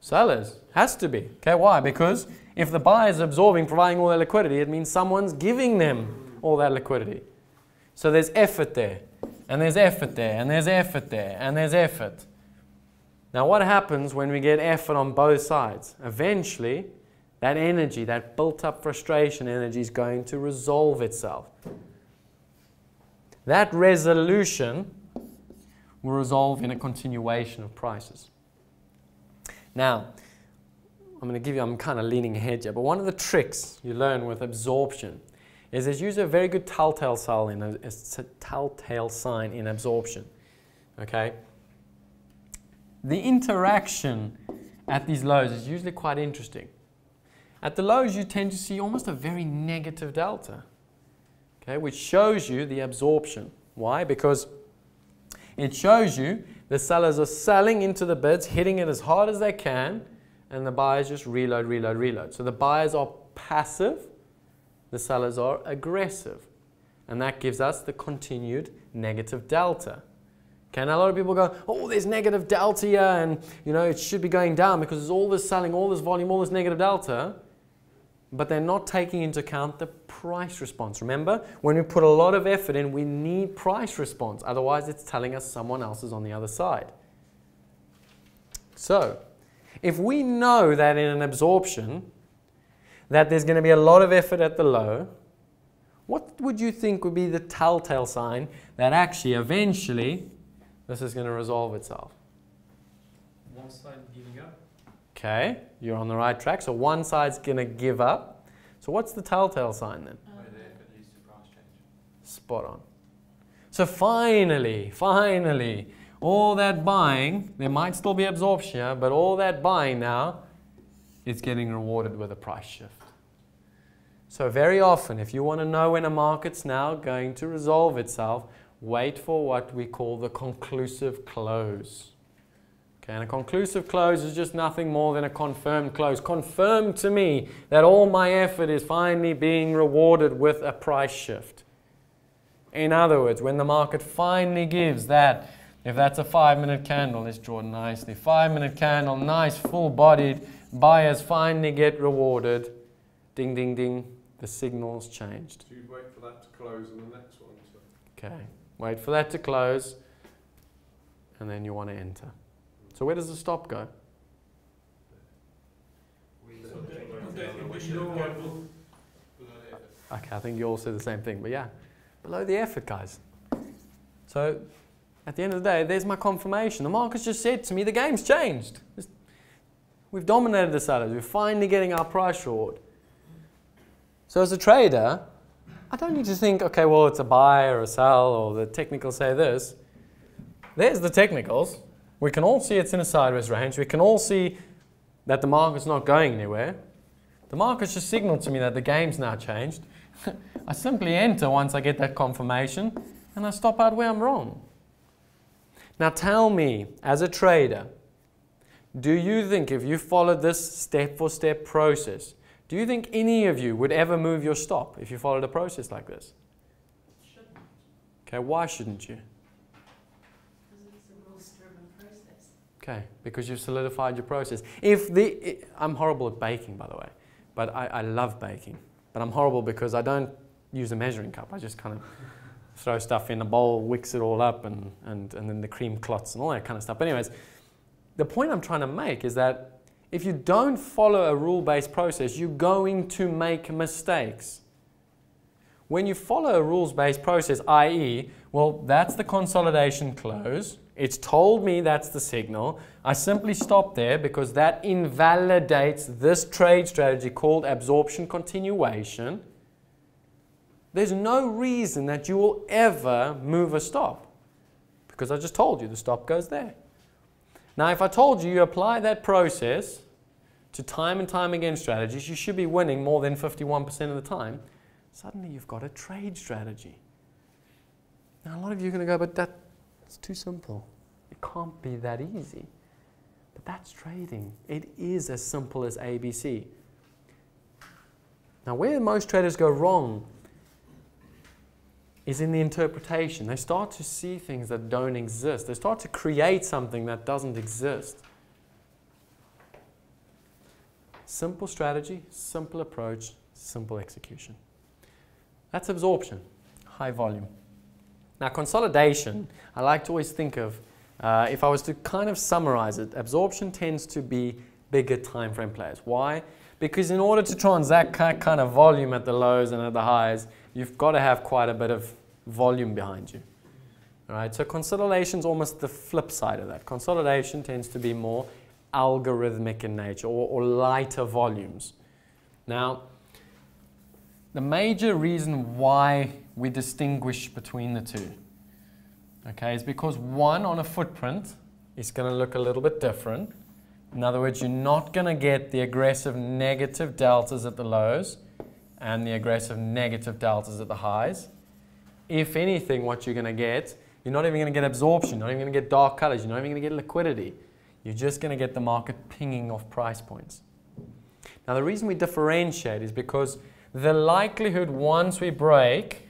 sellers. Has to be. Okay, why? Because if the buyer's absorbing, providing all their liquidity, it means someone's giving them all that liquidity. So there's effort there, and there's effort there, and there's effort there, and there's effort. Now, what happens when we get effort on both sides? Eventually, that energy, that built up frustration energy, is going to resolve itself. That resolution will resolve in a continuation of prices. Now, I'm going to give you, I'm kind of leaning ahead here, but one of the tricks you learn with absorption is there's usually a very good telltale sign in telltale sign in absorption. Okay? The interaction at these lows is usually quite interesting. At the lows, you tend to see almost a very negative delta, okay, which shows you the absorption. Why? Because it shows you the sellers are selling into the bids, hitting it as hard as they can, and the buyers just reload, reload, reload. So the buyers are passive, the sellers are aggressive. And that gives us the continued negative delta. Okay, and a lot of people go, oh, there's negative delta here, and you know it should be going down because there's all this selling, all this volume, all this negative delta. But they're not taking into account the price response. Remember, when we put a lot of effort in, we need price response. Otherwise, it's telling us someone else is on the other side. So, if we know that in an absorption, that there's going to be a lot of effort at the low, what would you think would be the telltale sign that actually eventually this is going to resolve itself? Okay, you're on the right track. So one side's going to give up. So what's the telltale sign then? Where the effort leads to price change. Spot on. So finally, finally, all that buying, there might still be absorption, here, but all that buying now is getting rewarded with a price shift. So very often, if you want to know when a market's now going to resolve itself, wait for what we call the conclusive close. Okay, and a conclusive close is just nothing more than a confirmed close. Confirm to me that all my effort is finally being rewarded with a price shift. In other words, when the market finally gives that, if that's a five minute candle, let's draw nicely. Five minute candle, nice, full bodied, buyers finally get rewarded. Ding, ding, ding, the signal's changed. Do you wait for that to close and the next one to? Okay, wait for that to close, and then you want to enter. So where does the stop go? Okay, I think you all said the same thing, but yeah, below the effort, guys. So at the end of the day, there's my confirmation. The market's just said to me the game's changed. We've dominated the sellers. We're finally getting our price short. So as a trader, I don't need to think, okay, well, it's a buy or a sell, or the technicals say this. There's the technicals. We can all see it's in a sideways range. We can all see that the market's not going anywhere. The market's just signaled to me that the game's now changed. *laughs* I simply enter once I get that confirmation and I stop out where I'm wrong. Now tell me, as a trader, do you think if you followed this step for step process, do you think any of you would ever move your stop if you followed a process like this? Shouldn't, Okay, why shouldn't you? because it's a rules-driven process. Okay, because you've solidified your process. If the, I'm horrible at baking, by the way, but I, I love baking. but I'm horrible because I don't use a measuring cup. I just kind of throw stuff in a bowl, mix it all up, and, and, and then the cream clots and all that kind of stuff. But anyways, the point I'm trying to make is that if you don't follow a rule-based process, you're going to make mistakes. When you follow a rules-based process, i.e., well, that's the consolidation close. It's told me that's the signal. I simply stop there because that invalidates this trade strategy called absorption continuation. There's no reason that you will ever move a stop because I just told you the stop goes there. Now, if I told you you apply that process to time and time again strategies, you should be winning more than 51% of the time. Suddenly you've got a trade strategy. Now, a lot of you are going to go, but that's too simple. It can't be that easy. But that's trading. It is as simple as ABC. Now, where most traders go wrong is in the interpretation. They start to see things that don't exist. They start to create something that doesn't exist. Simple strategy, simple approach, simple execution. That's absorption, high volume. Now, consolidation, I like to always think of, uh, if I was to kind of summarize it, absorption tends to be bigger time frame players. Why? Because in order to transact kind of volume at the lows and at the highs, you've got to have quite a bit of volume behind you. All right, so consolidation is almost the flip side of that. Consolidation tends to be more algorithmic in nature or, or lighter volumes. Now, the major reason why we distinguish between the two, okay, is because one on a footprint is going to look a little bit different. In other words, you're not going to get the aggressive negative deltas at the lows and the aggressive negative deltas at the highs. If anything, what you're going to get, you're not even going to get absorption, you're not even going to get dark colors, you're not even going to get liquidity. You're just going to get the market pinging off price points. Now, the reason we differentiate is because the likelihood once we break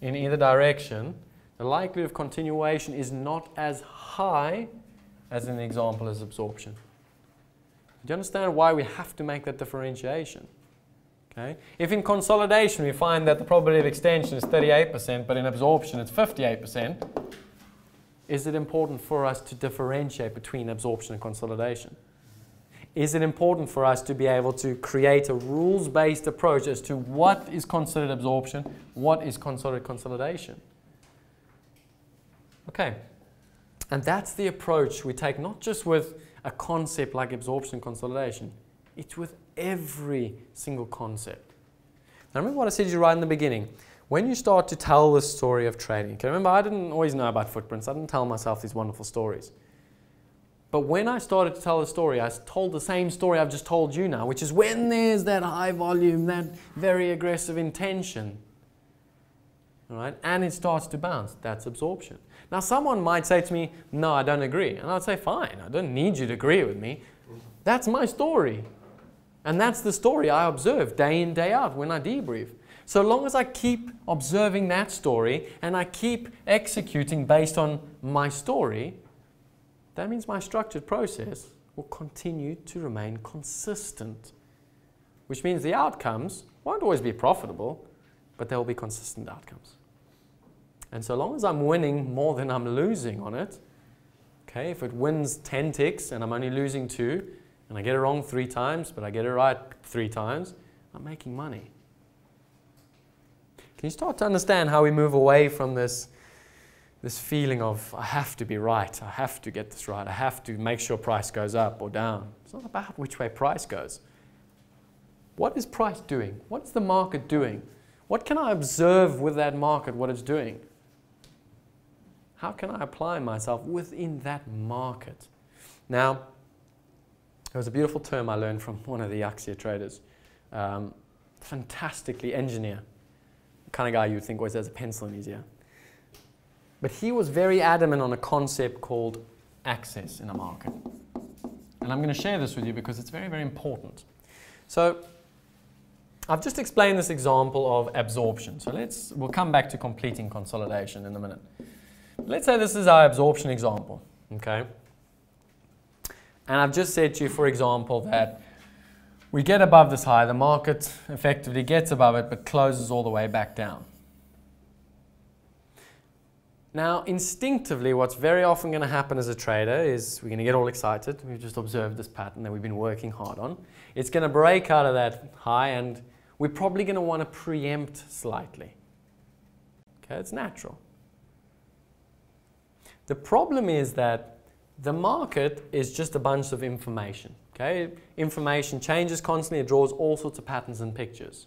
in either direction, the likelihood of continuation is not as high as in the example as absorption. Do you understand why we have to make that differentiation? Okay? If in consolidation we find that the probability of extension is 38%, but in absorption it's 58%, is it important for us to differentiate between absorption and consolidation? Is it important for us to be able to create a rules-based approach as to what is considered absorption, what is considered consolidation? Okay, and that's the approach we take not just with a concept like absorption consolidation, it's with every single concept. Now remember what I said to you right in the beginning. When you start to tell the story of trading, okay, remember I didn't always know about footprints. I didn't tell myself these wonderful stories. But when I started to tell the story, I told the same story I've just told you now, which is when there's that high volume, that very aggressive intention, all right, and it starts to bounce, that's absorption. Now, someone might say to me, No, I don't agree. And I'd say, Fine, I don't need you to agree with me. That's my story. And that's the story I observe day in, day out when I debrief. So long as I keep observing that story and I keep executing based on my story, that means my structured process will continue to remain consistent. Which means the outcomes won't always be profitable, but there will be consistent outcomes. And so long as I'm winning more than I'm losing on it, okay, if it wins 10 ticks and I'm only losing two, and I get it wrong three times, but I get it right three times, I'm making money. Can you start to understand how we move away from this, this feeling of, I have to be right, I have to get this right, I have to make sure price goes up or down? It's not about which way price goes. What is price doing? What's the market doing? What can I observe with that market, what it's doing? How can I apply myself within that market? Now, there was a beautiful term I learned from one of the Axia traders. Um, fantastically engineer. The kind of guy you would think always has a pencil in his ear. But he was very adamant on a concept called access in a market. And I'm going to share this with you because it's very, very important. So I've just explained this example of absorption. So let's, we'll come back to completing consolidation in a minute. Let's say this is our absorption example, okay? And I've just said to you, for example, that we get above this high, the market effectively gets above it but closes all the way back down. Now, instinctively, what's very often going to happen as a trader is we're going to get all excited. We've just observed this pattern that we've been working hard on. It's going to break out of that high, and we're probably going to want to preempt slightly. Okay, it's natural. The problem is that the market is just a bunch of information. Okay, information changes constantly, it draws all sorts of patterns and pictures.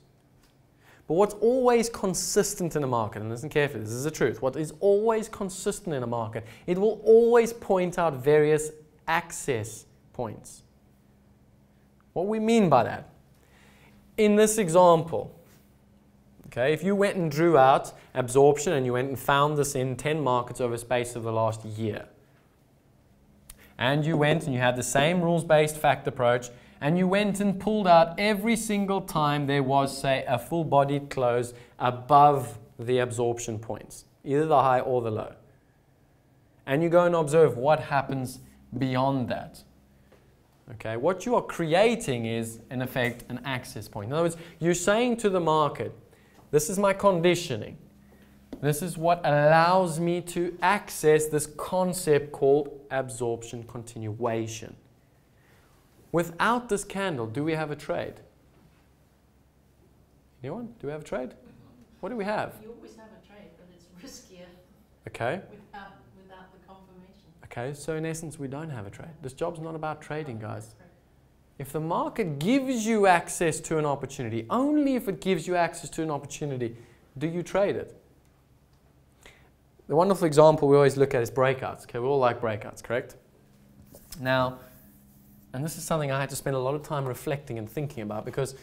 But what's always consistent in a market, and listen carefully, this is the truth, what is always consistent in a market, it will always point out various access points. What we mean by that? In this example, okay, if you went and drew out absorption and you went and found this in 10 markets over a space of the last year, and you went and you had the same rules-based fact approach, and you went and pulled out every single time there was, say, a full bodied close above the absorption points, either the high or the low. And you go and observe what happens beyond that. Okay, what you are creating is, in effect, an access point. In other words, you're saying to the market, this is my conditioning. This is what allows me to access this concept called absorption continuation. Without this candle, do we have a trade? Anyone? Do we have a trade? What do we have? You always have a trade, but it's riskier Okay. without, without the confirmation. Okay, so in essence, we don't have a trade. This job's not about trading, oh, guys. If the market gives you access to an opportunity, only if it gives you access to an opportunity, do you trade it? The wonderful example we always look at is breakouts. Okay, we all like breakouts, correct? Now, and this is something I had to spend a lot of time reflecting and thinking about because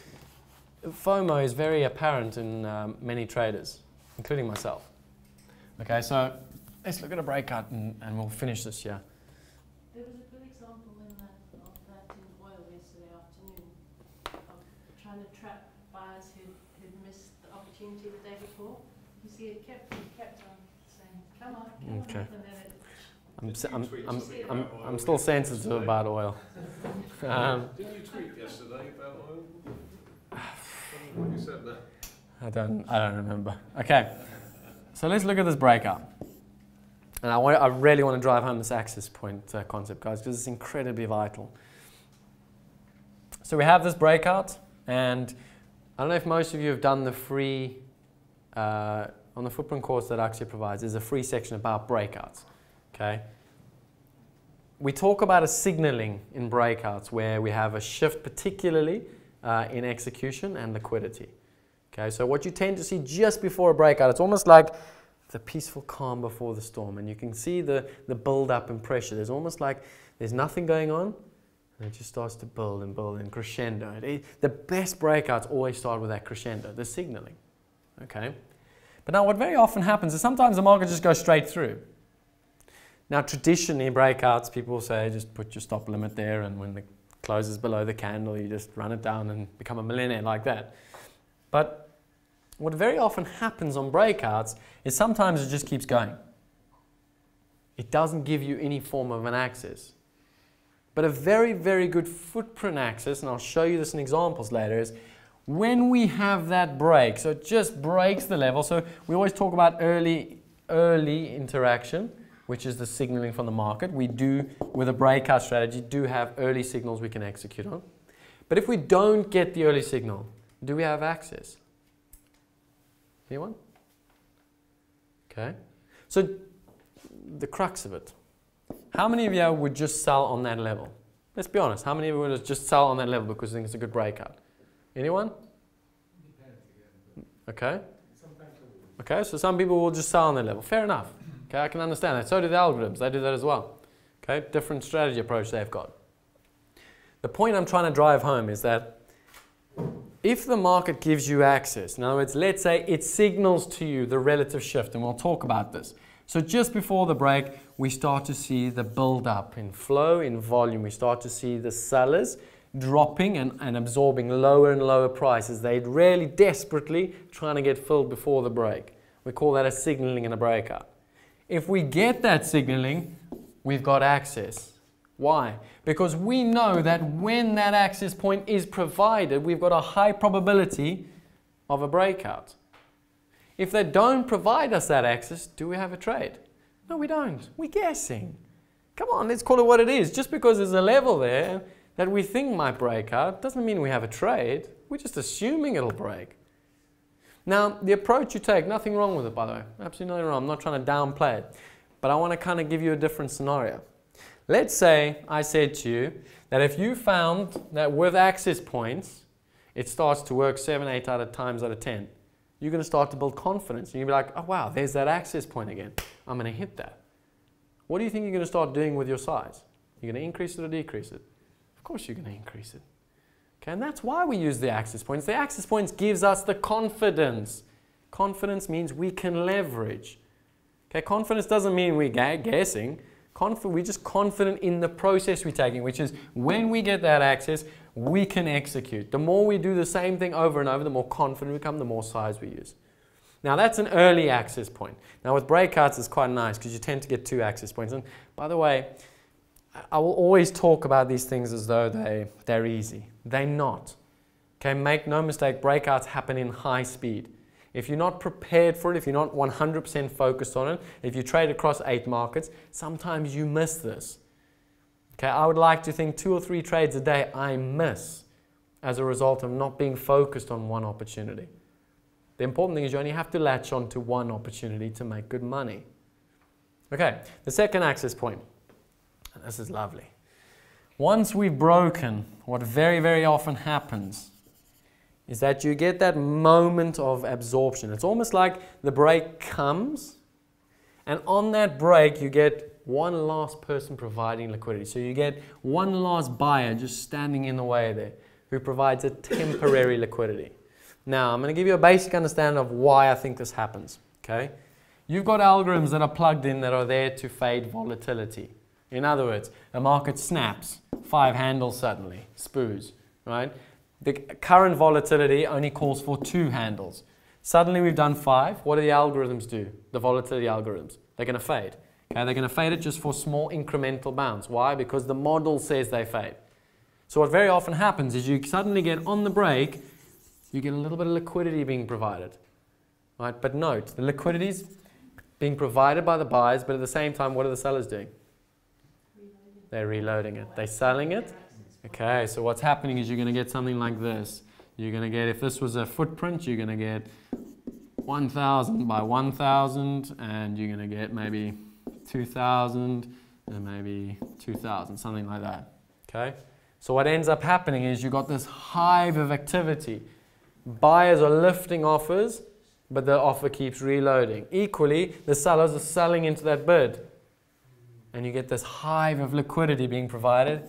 FOMO is very apparent in um, many traders, including myself. Okay, so let's look at a breakout and, and we'll finish this here. There was a good example in that, of that in oil yesterday afternoon, of trying to trap buyers who, who'd missed the opportunity the day before. You see, it kept, it kept on saying, come on, come Okay. on, and then it, I'm, I'm, I'm, I'm, I'm still sensitive about oil. Um, Didn't you tweet yesterday about oil? You said? I don't, I don't remember. Okay, so let's look at this breakout. And I, want, I really want to drive home this access point uh, concept, guys, because it's incredibly vital. So we have this breakout, and I don't know if most of you have done the free, uh, on the footprint course that Axia provides, there's a free section about breakouts. Okay? We talk about a signaling in breakouts where we have a shift, particularly uh, in execution and liquidity. Okay, so what you tend to see just before a breakout, it's almost like the peaceful calm before the storm, and you can see the, the build up and pressure. There's almost like there's nothing going on, and it just starts to build and build and crescendo. It- it- the best breakouts always start with that crescendo, the signaling. Okay, but now what very often happens is sometimes the market just goes straight through. Now, traditionally, breakouts, people say just put your stop limit there, and when it closes below the candle, you just run it down and become a millionaire like that. But what very often happens on breakouts is sometimes it just keeps going. It doesn't give you any form of an access. But a very, very good footprint access, and I'll show you this in examples later, is when we have that break, so it just breaks the level. So we always talk about early, early interaction, which is the signaling from the market. We do, with a breakout strategy, do have early signals we can execute on. But if we don't get the early signal, do we have access? Anyone? Okay. So the crux of it. How many of you would just sell on that level? Let's be honest. How many of you would just sell on that level because you think it's a good breakout? Anyone? Okay. Okay, so some people will just sell on that level. Fair enough. Okay, I can understand that. So do the algorithms. They do that as well. Okay, different strategy approach they've got. The point I'm trying to drive home is that if the market gives you access, in other words, let's say it signals to you the relative shift, and we'll talk about this. So just before the break, we start to see the build up in flow, in volume. We start to see the sellers dropping and, and absorbing lower and lower prices. They're really desperately trying to get filled before the break. We call that a signaling and a breakout. If we get that signaling, we've got access. Why? Because we know that when that access point is provided, we've got a high probability of a breakout. If they don't provide us that access, do we have a trade? No, we don't. We're guessing. Come on, let's call it what it is. Just because there's a level there that we think might break out doesn't mean we have a trade. We're just assuming it'll break. Now, the approach you take, nothing wrong with it, by the way. Absolutely nothing wrong. I'm not trying to downplay it. But I want to kind of give you a different scenario. Let's say I said to you that if you found that with access points, it starts to work 7, 8 out of times out of 10, you're going to start to build confidence. And you'll be like, oh, wow, there's that access point again. I'm going to hit that. What do you think you're going to start doing with your size? You're going to increase it or decrease it? Of course you're going to increase it. Okay, and that's why we use the access points. The access points gives us the confidence. Confidence means we can leverage. Okay, confidence doesn't mean we're guessing. Conf we're just confident in the process we're taking, which is when we get that access, we can execute. The more we do the same thing over and over, the more confident we become, the more size we use. Now that's an early access point. Now with breakouts, it's quite nice because you tend to get two access points. And by the way, I will always talk about these things as though they, they're easy. They're not. Okay, make no mistake, breakouts happen in high speed. If you're not prepared for it, if you're not 100% focused on it, if you trade across eight markets, sometimes you miss this. Okay, I would like to think two or three trades a day I miss as a result of not being focused on one opportunity. The important thing is you only have to latch on to one opportunity to make good money. Okay, the second access point. This is lovely. Once we've broken, what very, very often happens is that you get that moment of absorption. It's almost like the break comes, and on that break, you get one last person providing liquidity. So you get one last buyer just standing in the way there who provides a temporary *laughs* liquidity. Now, I'm going to give you a basic understanding of why I think this happens. Okay? You've got algorithms that are plugged in that are there to fade volatility. In other words, the market snaps, five handles suddenly, SPOOs, right? The current volatility only calls for two handles. Suddenly we've done five. What do the algorithms do? The volatility algorithms. They're going to fade. Okay, they're going to fade it just for small incremental bounds. Why? Because the model says they fade. So what very often happens is you suddenly get on the break, you get a little bit of liquidity being provided. Right? But note, the liquidity is being provided by the buyers, but at the same time, what are the sellers doing? They're reloading it. They're selling it. Okay, so what's happening is you're going to get something like this. You're going to get, if this was a footprint, you're going to get 1,000 by 1,000, and you're going to get maybe 2,000 and maybe 2,000, something like that. Okay? So what ends up happening is you've got this hive of activity. Buyers are lifting offers, but the offer keeps reloading. Equally, the sellers are selling into that bid. And you get this hive of liquidity being provided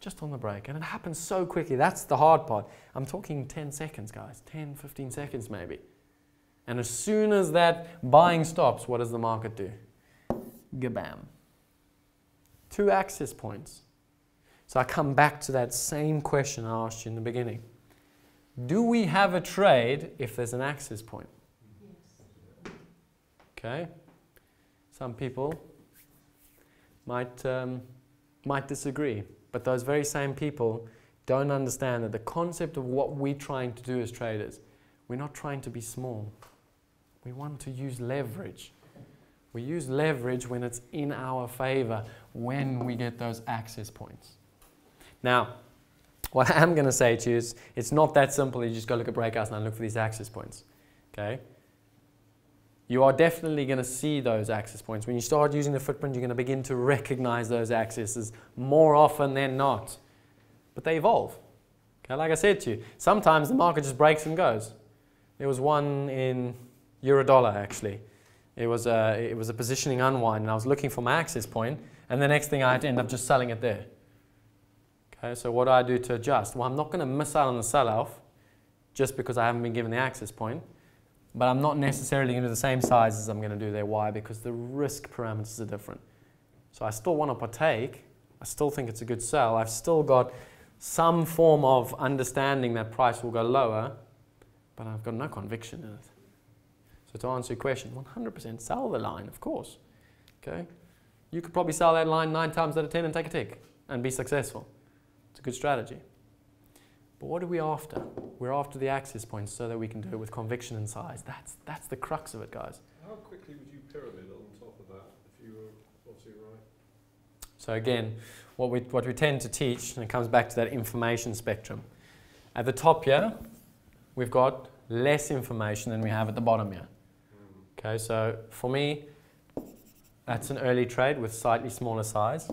just on the break. And it happens so quickly. That's the hard part. I'm talking 10 seconds, guys. 10, 15 seconds maybe. And as soon as that buying stops, what does the market do? Gabam. Two access points. So I come back to that same question I asked you in the beginning. Do we have a trade if there's an access point? Yes. Okay. Some people might, um, might disagree. But those very same people don't understand that the concept of what we're trying to do as traders, we're not trying to be small. We want to use leverage. We use leverage when it's in our favor, when we get those access points. Now, what *laughs* I am going to say to you is it's not that simple. You just go look at breakouts and look for these access points. Okay? You are definitely going to see those access points. When you start using the footprint, you're going to begin to recognize those accesses more often than not. But they evolve. Okay, like I said to you, sometimes the market just breaks and goes. There was one in Eurodollar actually. It was, a, it was a positioning unwind, and I was looking for my access point, and the next thing I had to end up just selling it there. Okay, so what do I do to adjust? Well, I'm not going to miss out on the sell off just because I haven't been given the access point but I'm not necessarily going to do the same size as I'm going to do there. Why? Because the risk parameters are different. So I still want to partake. I still think it's a good sell. I've still got some form of understanding that price will go lower, but I've got no conviction in it. So to answer your question, 100% sell the line, of course. Okay? You could probably sell that line nine times out of 10 and take a tick. and be successful. It's a good strategy. But what are we after? We're after the access points so that we can do it with conviction and size. That's, that's the crux of it, guys. How quickly would you pyramid on top of that if you were obviously right? So again, what we, what we tend to teach, and it comes back to that information spectrum. At the top here, we've got less information than we have at the bottom here. Hmm. Okay, so for me, that's an early trade with slightly smaller size.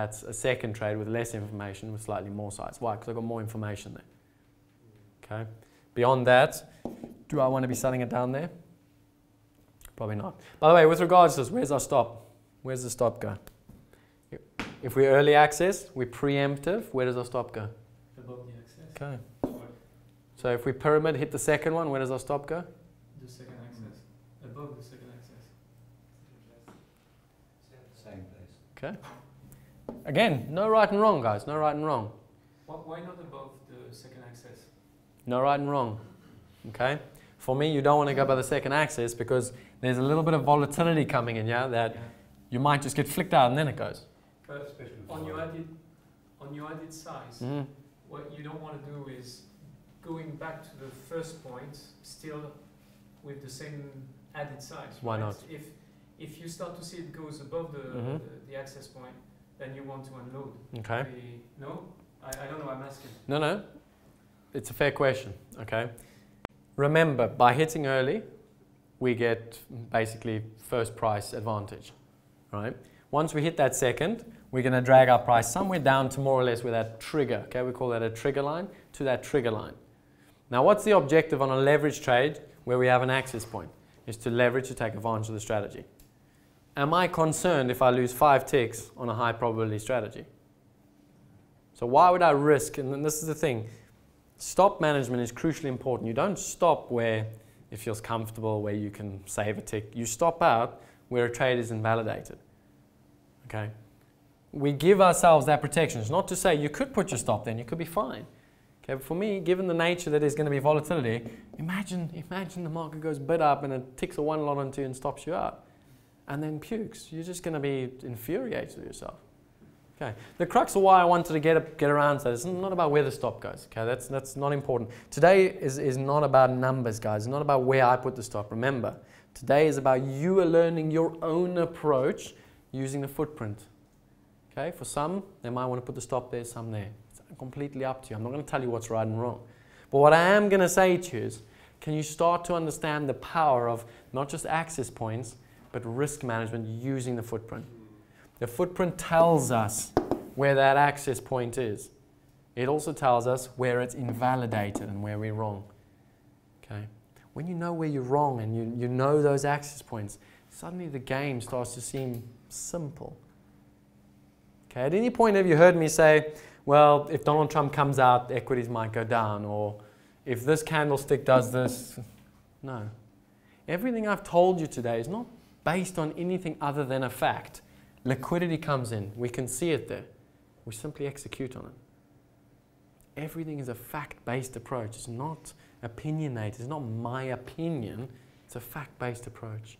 That's a second trade with less information with slightly more size. Why? Because I've got more information there. Okay. Beyond that, do I want to be selling it down there? Probably not. By the way, with regards to this, where's our stop? Where's the stop go? If we're early access, we're preemptive, where does our stop go? Above the access. Okay. So if we pyramid, hit the second one, where does our stop go? the second access. Above the second access. Same place. Okay. Again, no right and wrong, guys. No right and wrong. Why, why not above the second access? No right and wrong. Okay? For me, you don't want to go by the second access because there's a little bit of volatility coming in, yeah, that Yeah. you might just get flicked out and then it goes. But Especially on your added, on your added size, Mhm. what you don't want to do is going back to the first point still with the same added size. Why right? not? If if you start to see it goes above the, Mhm. the, the access point, then you want to unload. Okay. The- no, I, I don't know. I'm asking. No, no. It's a fair question. Okay. Remember, by hitting early, we get basically first price advantage, right? Once we hit that second, we're going to drag our price somewhere down to more or less where that trigger, okay, we call that a trigger line, to that trigger line. Now, what's the objective on a leverage trade where we have an access point? Is to leverage to take advantage of the strategy. Am I concerned if I lose five ticks on a high probability strategy? So why would I risk? And this is the thing. Stop management is crucially important. You don't stop where it feels comfortable, where you can save a tick. You stop out where a trade is invalidated. Okay? We give ourselves that protection. It's not to say you could put your stop then, you could be fine. Okay, but for me, given the nature that is going to be volatility, imagine, imagine the market goes bid up and it ticks a one lot onto you and stops you out. And then pukes. You're just going to be infuriated with yourself. Okay. The crux of why I wanted to get, get around to that is not about where the stop goes. Okay, that's, that's not important. Today is, is not about numbers, guys. It's not about where I put the stop. Remember, today is about you learning your own approach using the footprint. Okay, for some, they might want to put the stop there, some there. It's completely up to you. I'm not going to tell you what's right and wrong. But what I am going to say to you is, can you start to understand the power of not just access points, but risk management using the footprint? The footprint tells us where that access point is. It also tells us where it's invalidated and where we're wrong. Okay? When you know where you're wrong and you, you know those access points, suddenly the game starts to seem simple. Okay, at any point have you heard me say, well, if Donald Trump comes out, equities might go down, or if this candlestick does this? No. Everything I've told you today is not based on anything other than a fact. Liquidity comes in, we can see it there. We simply execute on it. Everything is a fact based approach. It's not opinionated. It's not my opinion. It's a fact based approach.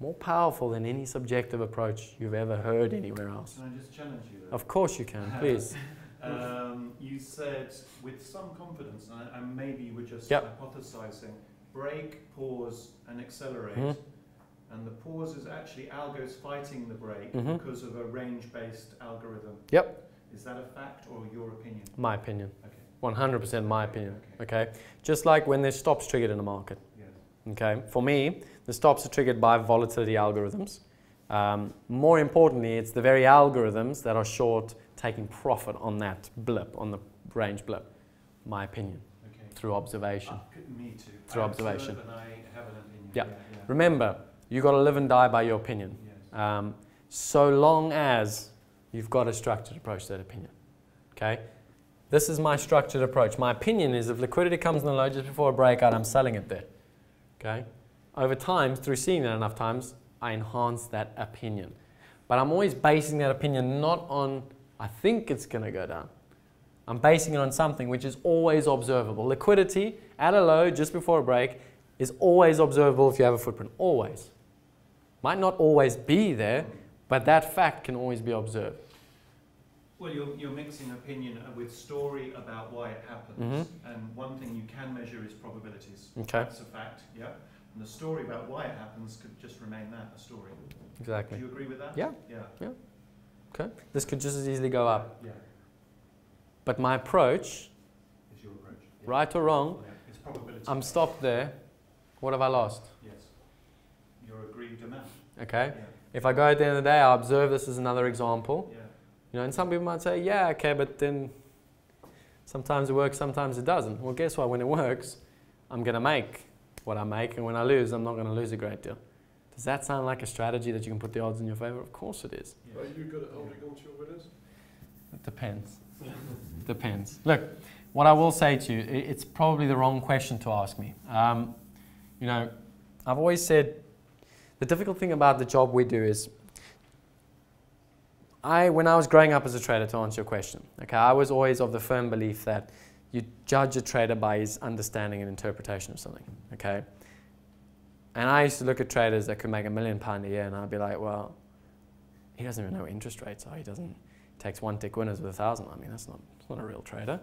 More powerful than any subjective approach you've ever heard anywhere else. Can I just challenge you? though? Of course you can, please. *laughs* Um, you said with some confidence, and, and maybe you were just Yep. hypothesizing, break, pause, and accelerate. Mhm. And the pause is actually algos fighting the break Mhm. because of a range-based algorithm. Yep. Is that a fact or your opinion? My opinion. Okay. 100% my opinion. Okay. Okay? Just like when there's stops triggered in the market. Yes. Okay? For me, the stops are triggered by volatility algorithms. Um, more importantly, it's the very algorithms that are short taking profit on that blip, on the range blip. My opinion, Okay. through observation. Uh, me too. Through I observation. observe And I have an opinion. Yeah. yeah. Remember, you got to live and die by your opinion. Yes. Um, so long as you've got a structured approach to that opinion. Okay? This is my structured approach. My opinion is if liquidity comes in the low just before a breakout, I'm selling it there. Okay? Over time, through seeing that enough times, I enhance that opinion. But I'm always basing that opinion not on, I think it's going to go down. I'm basing it on something which is always observable. Liquidity at a low just before a break is always observable if you have a footprint. Always. Might not always be there, But that fact can always be observed. Well, you're, you're mixing opinion with story about why it happens. Mm-hmm. And one thing you can measure is probabilities. Okay. That's a fact, yeah. And the story about why it happens could just remain that, a story. Exactly. Do you agree with that? Yeah. Yeah. Okay. This could just as easily go up. Yeah, But my approach, is your approach. Yeah. right or wrong, Yeah, it's probability. I'm stopped there. What have I lost? Yes. Your. Okay. Yeah. If I go at the end of the day, I observe this as another example. Yeah. You know, and some people might say, yeah, okay, but then sometimes it works, sometimes it doesn't. Well, guess what? When it works, I'm going to make what I make, and when I lose, I'm not going to lose a great deal. Does that sound like a strategy that you can put the odds in your favor? Of course it is. yeah. Are you good at holding on to your winners? It depends. *laughs* depends. Look, what I will say to you, it's probably the wrong question to ask me. Um, you know, I've always said the difficult thing about the job we do is I, when I was growing up as a trader, to answer your question, okay, I was always of the firm belief that you judge a trader by his understanding and interpretation of something, okay? And I used to look at traders that could make a million pound a year, and I'd be like, well, he doesn't even know what interest rates are. He doesn't he takes one tick winners with a thousand. I mean, that's not, that's not a real trader.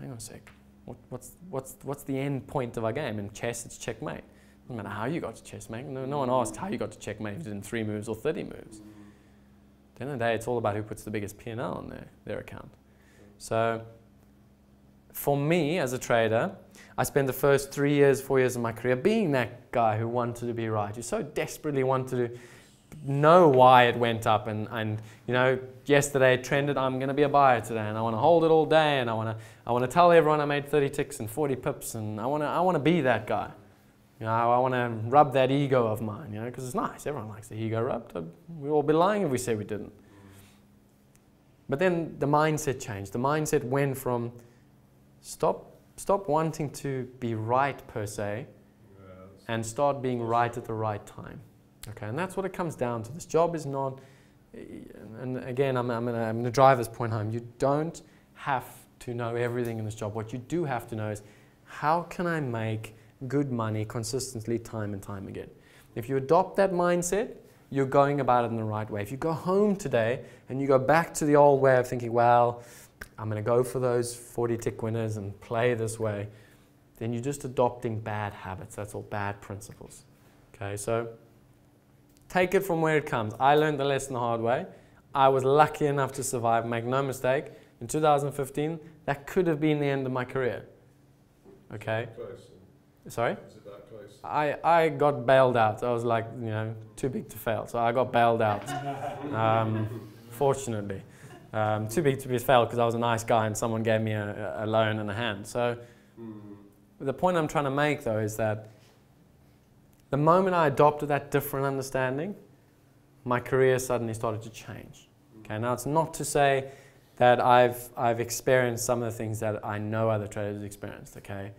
Hang on a sec. What, what's, what's, what's the end point of our game? In chess, it's checkmate. No matter hmm. how you got to checkmate. No, no one asked how you got to checkmate if you did in three moves or 30 moves. At the end of the day, it's all about who puts the biggest P&L on their, their account. So for me as a trader, I spent the first three years, four years of my career being that guy who wanted to be right, who so desperately wanted to know why it went up and, and you know yesterday it trended i'm going to be a buyer today and i want to hold it all day and i want to i want to tell everyone i made 30 ticks and 40 pips and i want to i want to be that guy you know i want to rub that ego of mine you know because it's nice everyone likes the ego rubbed we all be lying if we say we didn't but then the mindset changed the mindset went from stop stop wanting to be right per se and start being right at the right time Okay, and that's what it comes down to. This job is not, and again, I'm, I'm going to drive this point home. You don't have to know everything in this job. What you do have to know is how can I make good money consistently, time and time again? If you adopt that mindset, you're going about it in the right way. If you go home today and you go back to the old way of thinking, well, I'm going to go for those 40 tick winners and play this way, then you're just adopting bad habits. That's all bad principles. Okay, so take it from where it comes. I learned the lesson the hard way. I was lucky enough to survive, make no mistake. In 2015, that could have been the end of my career. Okay? Close. Sorry? Is it that close? I, I got bailed out. I was like, you know, too big to fail. So I got bailed out, *laughs* um, fortunately. Um, too big to be failed because I was a nice guy and someone gave me a, a loan and a hand. So the point I'm trying to make, though, is that the moment I adopted that different understanding, my career suddenly started to change. Okay, now it's not to say that I've, I've experienced some of the things that I know other traders experienced. Okay,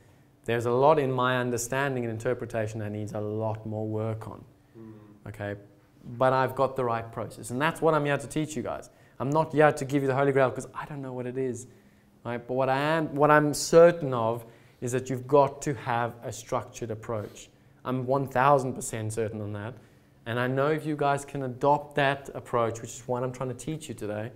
there's a lot in my understanding and interpretation that needs a lot more work on. Mm. Okay, but I've got the right process, and that's what I'm here to teach you guys. I'm not here to give you the holy grail because I don't know what it is. Right? But what I am, what I'm certain of, is that you've got to have a structured approach. I'm 1000% certain on that. And I know if you guys can adopt that approach, which is what I'm trying to teach you today,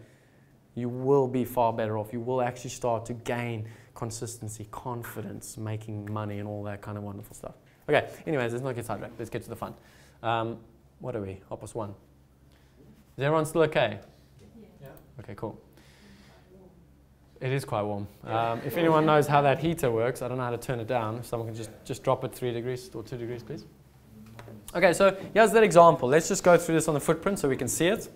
you will be far better off. You will actually start to gain consistency, confidence, making money, and all that kind of wonderful stuff. Okay, anyways, let's not get sidetracked. Let's get to the fun. Um, what are we? Opus 1. Is everyone still okay? Yeah. Okay, cool. It is quite warm. Um, if anyone knows how that heater works, I don't know how to turn it down. If someone can just, just drop it three degrees or two degrees, please. Okay, so here's that example. Let's just go through this on the footprint so we can see it.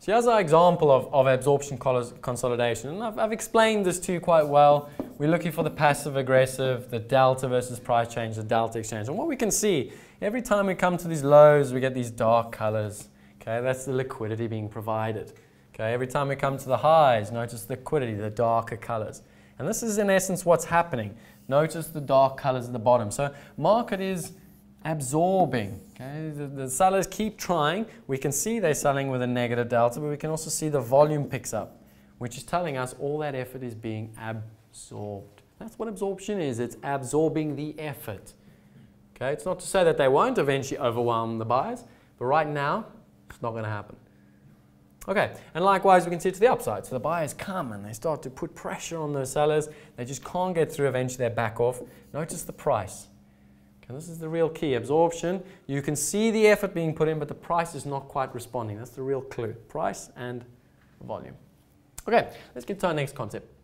So here's our example of, of absorption consolidation. And I've, I've explained this to you quite well. We're looking for the passive aggressive, the delta versus price change, the delta exchange. And what we can see, every time we come to these lows, we get these dark colors. Okay, that's the liquidity being provided. Okay, every time we come to the highs, notice the liquidity, the darker colors. And this is in essence what's happening. Notice the dark colors at the bottom. So market is absorbing. Okay, the, the sellers keep trying. We can see they're selling with a negative delta, but we can also see the volume picks up, which is telling us all that effort is being absorbed. That's what absorption is. It's absorbing the effort. Okay, it's not to say that they won't eventually overwhelm the buyers, but right now It's not going to happen. Okay, and likewise, we can see it to the upside. So the buyers come and they start to put pressure on those sellers. They just can't get through. Eventually, they back off. Notice the price. Okay, this is the real key. Absorption. You can see the effort being put in, but the price is not quite responding. That's the real clue. Price and volume. Okay, let's get to our next concept.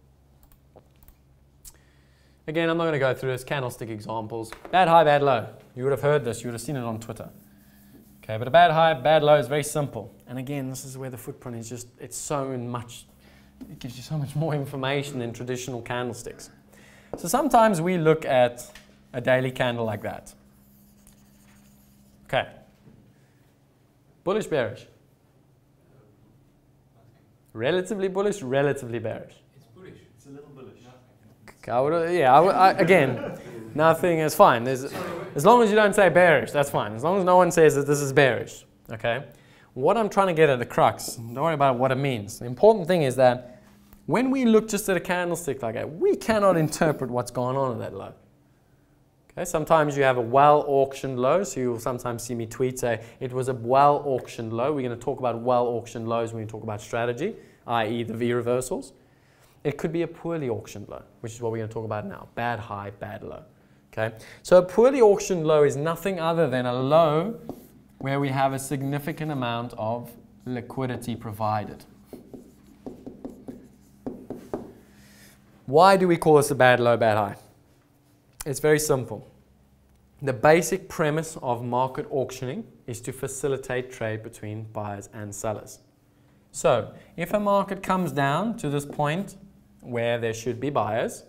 Again, I'm not going to go through this. Candlestick examples. Bad high, bad low. You would have heard this. You would have seen it on Twitter. Okay, but a bad high, bad low is very simple. And again, this is where the footprint is just, it's so much, it gives you so much more information than traditional candlesticks. So sometimes we look at a daily candle like that. Okay. Bullish, bearish. Relatively bullish, relatively bearish. It's bullish. It's a little bullish. Okay, I would, yeah, I I, again, nothing is fine. There's, as long as you don't say bearish, that's fine. As long as no one says that this is bearish, okay? What I'm trying to get at the crux, don't worry about what it means. The important thing is that when we look just at a candlestick like that, we cannot interpret what's going on at that low. Okay, sometimes you have a well-auctioned low, so you'll sometimes see me tweet say, it was a well-auctioned low. We're going to talk about well-auctioned lows when we talk about strategy, i.e. the V reversals. It could be a poorly auctioned low, which is what we're going to talk about now. Bad high, bad low. Okay? So a poorly auctioned low is nothing other than a low where we have a significant amount of liquidity provided. Why do we call this a bad low, bad high? It's very simple. The basic premise of market auctioning is to facilitate trade between buyers and sellers. So, if a market comes down to this point where there should be buyers,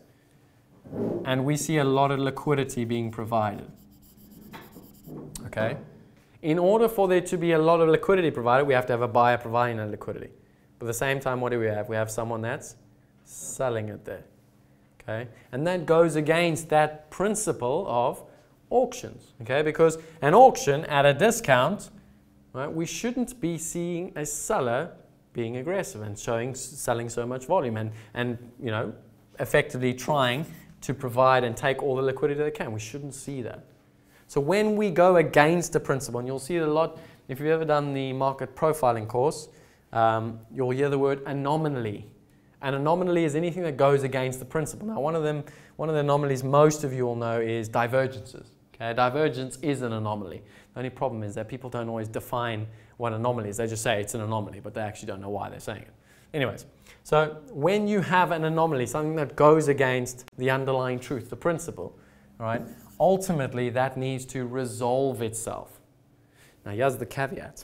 and we see a lot of liquidity being provided. Okay? In order for there to be a lot of liquidity provided, we have to have a buyer providing that liquidity. But at the same time, what do we have? We have someone that's selling it there. Okay? And that goes against that principle of auctions. Okay? Because an auction at a discount, right, we shouldn't be seeing a seller being aggressive and showing selling so much volume and, and you know effectively trying to provide and take all the liquidity they can. We shouldn't see that. So when we go against a principle, and you'll see it a lot if you've ever done the market profiling course, um, you'll hear the word anomaly. An anomaly is anything that goes against the principle. Now, one of them, one of the anomalies most of you will know is divergences. Okay, divergence is an anomaly. The only problem is that people don't always define what anomaly is. They just say it's an anomaly, but they actually don't know why they're saying it. Anyways, so when you have an anomaly, something that goes against the underlying truth, the principle, right, ultimately that needs to resolve itself. Now here's the caveat.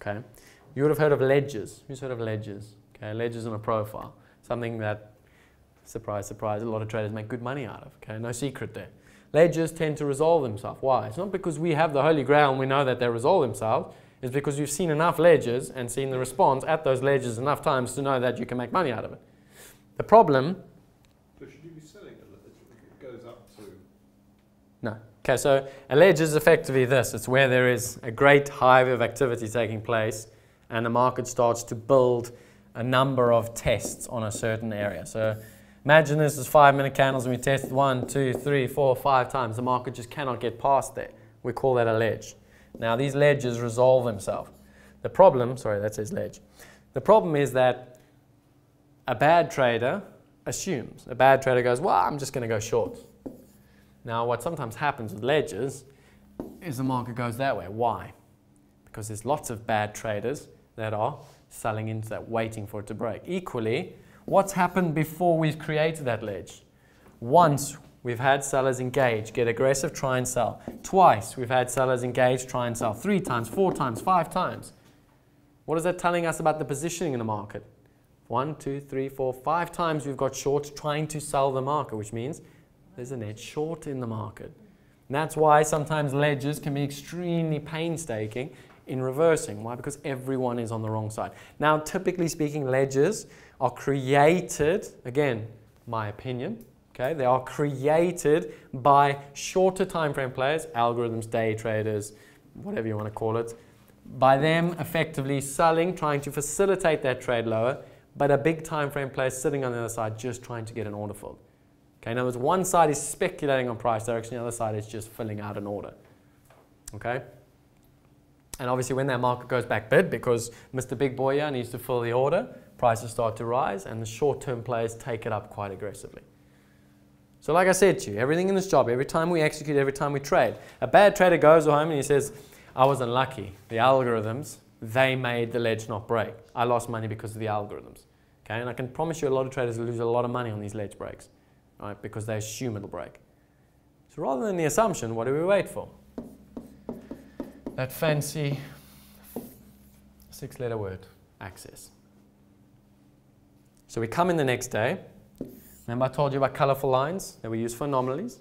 Okay, you would have heard of ledgers. Who's heard of ledgers? Okay, ledgers in a profile, something that, surprise, surprise, a lot of traders make good money out of. Okay, no secret there. Ledgers tend to resolve themselves. Why? It's not because we have the holy grail and we know that they resolve themselves is because you've seen enough ledgers and seen the response at those ledgers enough times to know that you can make money out of it. The problem. So should you be selling a ledger if it goes up to? No. Okay, so a ledger is effectively this. It's where there is a great hive of activity taking place and the market starts to build a number of tests on a certain area. So imagine this is five minute candles and we test one, two, three, four, five times. The market just cannot get past there. We call that a ledge. Now these ledges resolve themselves. The problem, sorry, that says ledge. The problem is that a bad trader assumes. A bad trader goes, well, I'm just going to go short. Now what sometimes happens with ledgers is the market goes that way. Why? Because there's lots of bad traders that are selling into that, waiting for it to break. Equally, what's happened before we've created that ledge? Once We've had sellers engage, get aggressive, try and sell. Twice, we've had sellers engage, try and sell. Three times, four times, five times. What is that telling us about the positioning in the market? One, two, three, four, five times we've got short trying to sell the market, which means there's a net short in the market. And that's why sometimes ledgers can be extremely painstaking in reversing. Why? Because everyone is on the wrong side. Now, typically speaking, ledgers are created, again, my opinion, Okay, they are created by shorter time frame players, algorithms, day traders, whatever you want to call it, by them effectively selling, trying to facilitate that trade lower, but a big time frame player sitting on the other side just trying to get an order filled. Okay, in other words, one side is speculating on price direction, the other side is just filling out an order. Okay? And obviously, when that market goes back bid, because Mr. Big Boy here needs to fill the order, prices start to rise, and the short term players take it up quite aggressively. So, like I said to you, everything in this job, every time we execute, every time we trade, a bad trader goes home and he says, I was unlucky. The algorithms, they made the ledge not break. I lost money because of the algorithms. Okay, and I can promise you a lot of traders lose a lot of money on these ledge breaks, right? Because they assume it'll break. So rather than the assumption, what do we wait for? That fancy six-letter word, access. So we come in the next day. Remember I told you about colorful lines that we use for anomalies?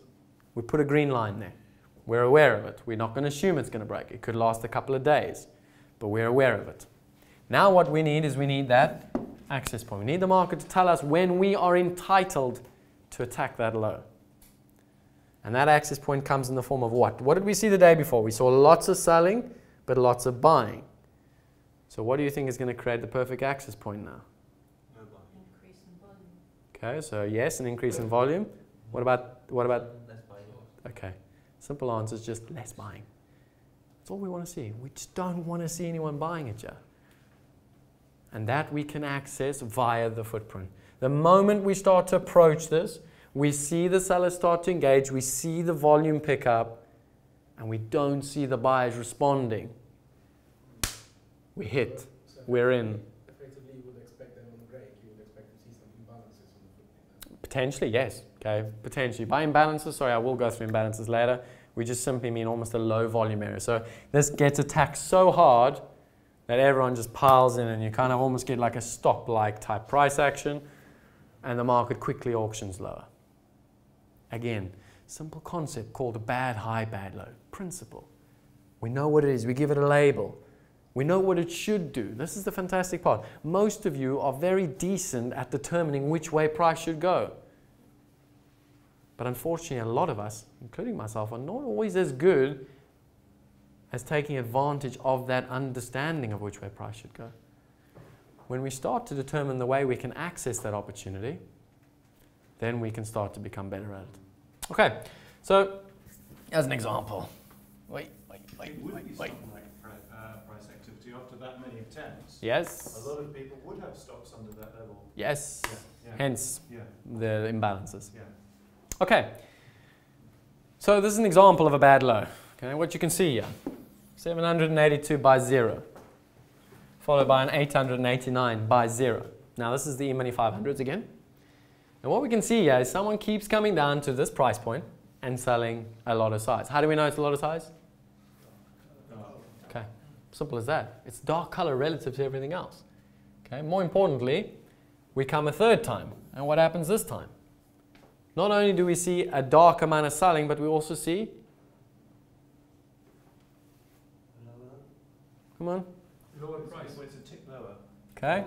We put a green line there. We're aware of it. We're not going to assume it's going to break. It could last a couple of days, but we're aware of it. Now what we need is we need that access point. We need the market to tell us when we are entitled to attack that low. And that access point comes in the form of what? What did we see the day before? We saw lots of selling, but lots of buying. So what do you think is going to create the perfect access point now? No buying. Increase in volume. Okay, so yes, an increase in volume. What about what about That's buying. okay? Simple answer is just less buying. That's all we want to see. We just don't want to see anyone buying it, yeah. And that we can access via the footprint. The moment we start to approach this, we see the sellers start to engage, we see the volume pick up, and we don't see the buyers responding. We hit. We're in. Effectively, you would expect them on break, you would expect to see some imbalances on the footprint. Potentially, yes. Okay, potentially. By imbalances, sorry, I will go through imbalances later. We just simply mean almost a low volume area. So this gets attacked so hard that everyone just piles in and you kind of almost get like a stop-like type price action and the market quickly auctions lower. Again, simple concept called a bad high, bad low principle. We know what it is, we give it a label. We know what it should do. This is the fantastic part. Most of you are very decent at determining which way price should go. But unfortunately, a lot of us, including myself, are not always as good as taking advantage of that understanding of which way price should go. When we start to determine the way we can access that opportunity, then we can start to become better at it. Okay, so as an example, wait, wait, wait, wait, wait. something like pri- uh, price activity after that many attempts. Yes, A lot of people would have stops under that level. yes, Yeah, yeah, hence yeah, the imbalances. yeah. Okay, so this is an example of a bad low. Okay, what you can see here 782 by 0, followed by an 889 by 0. Now, this is the E money 500s again. And what we can see here is someone keeps coming down to this price point and selling a lot of size. How do we know it's a lot of size? Simple as that. It's dark color relative to everything else. Okay, more importantly, we come a third time. And what happens this time? Not only do we see a dark amount of selling, but we also see, come on, Lower price. It's a tick lower. okay.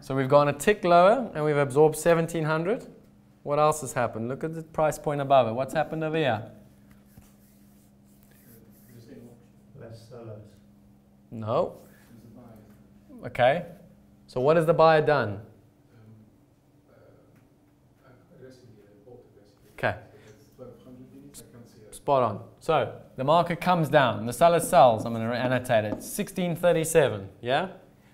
So we've gone a tick lower and we've absorbed 1700. What else has happened? Look at the price point above it. What's happened over here? There's the auction, Less sellers. No. there's the buyer. Okay. So what has the buyer done? Um, uh, aggressively, bought aggressively. Okay. It's 1200 minutes, I can't see it. Spot on. So the market comes down. The seller sells. I'm going to annotate it. 1637. Yeah.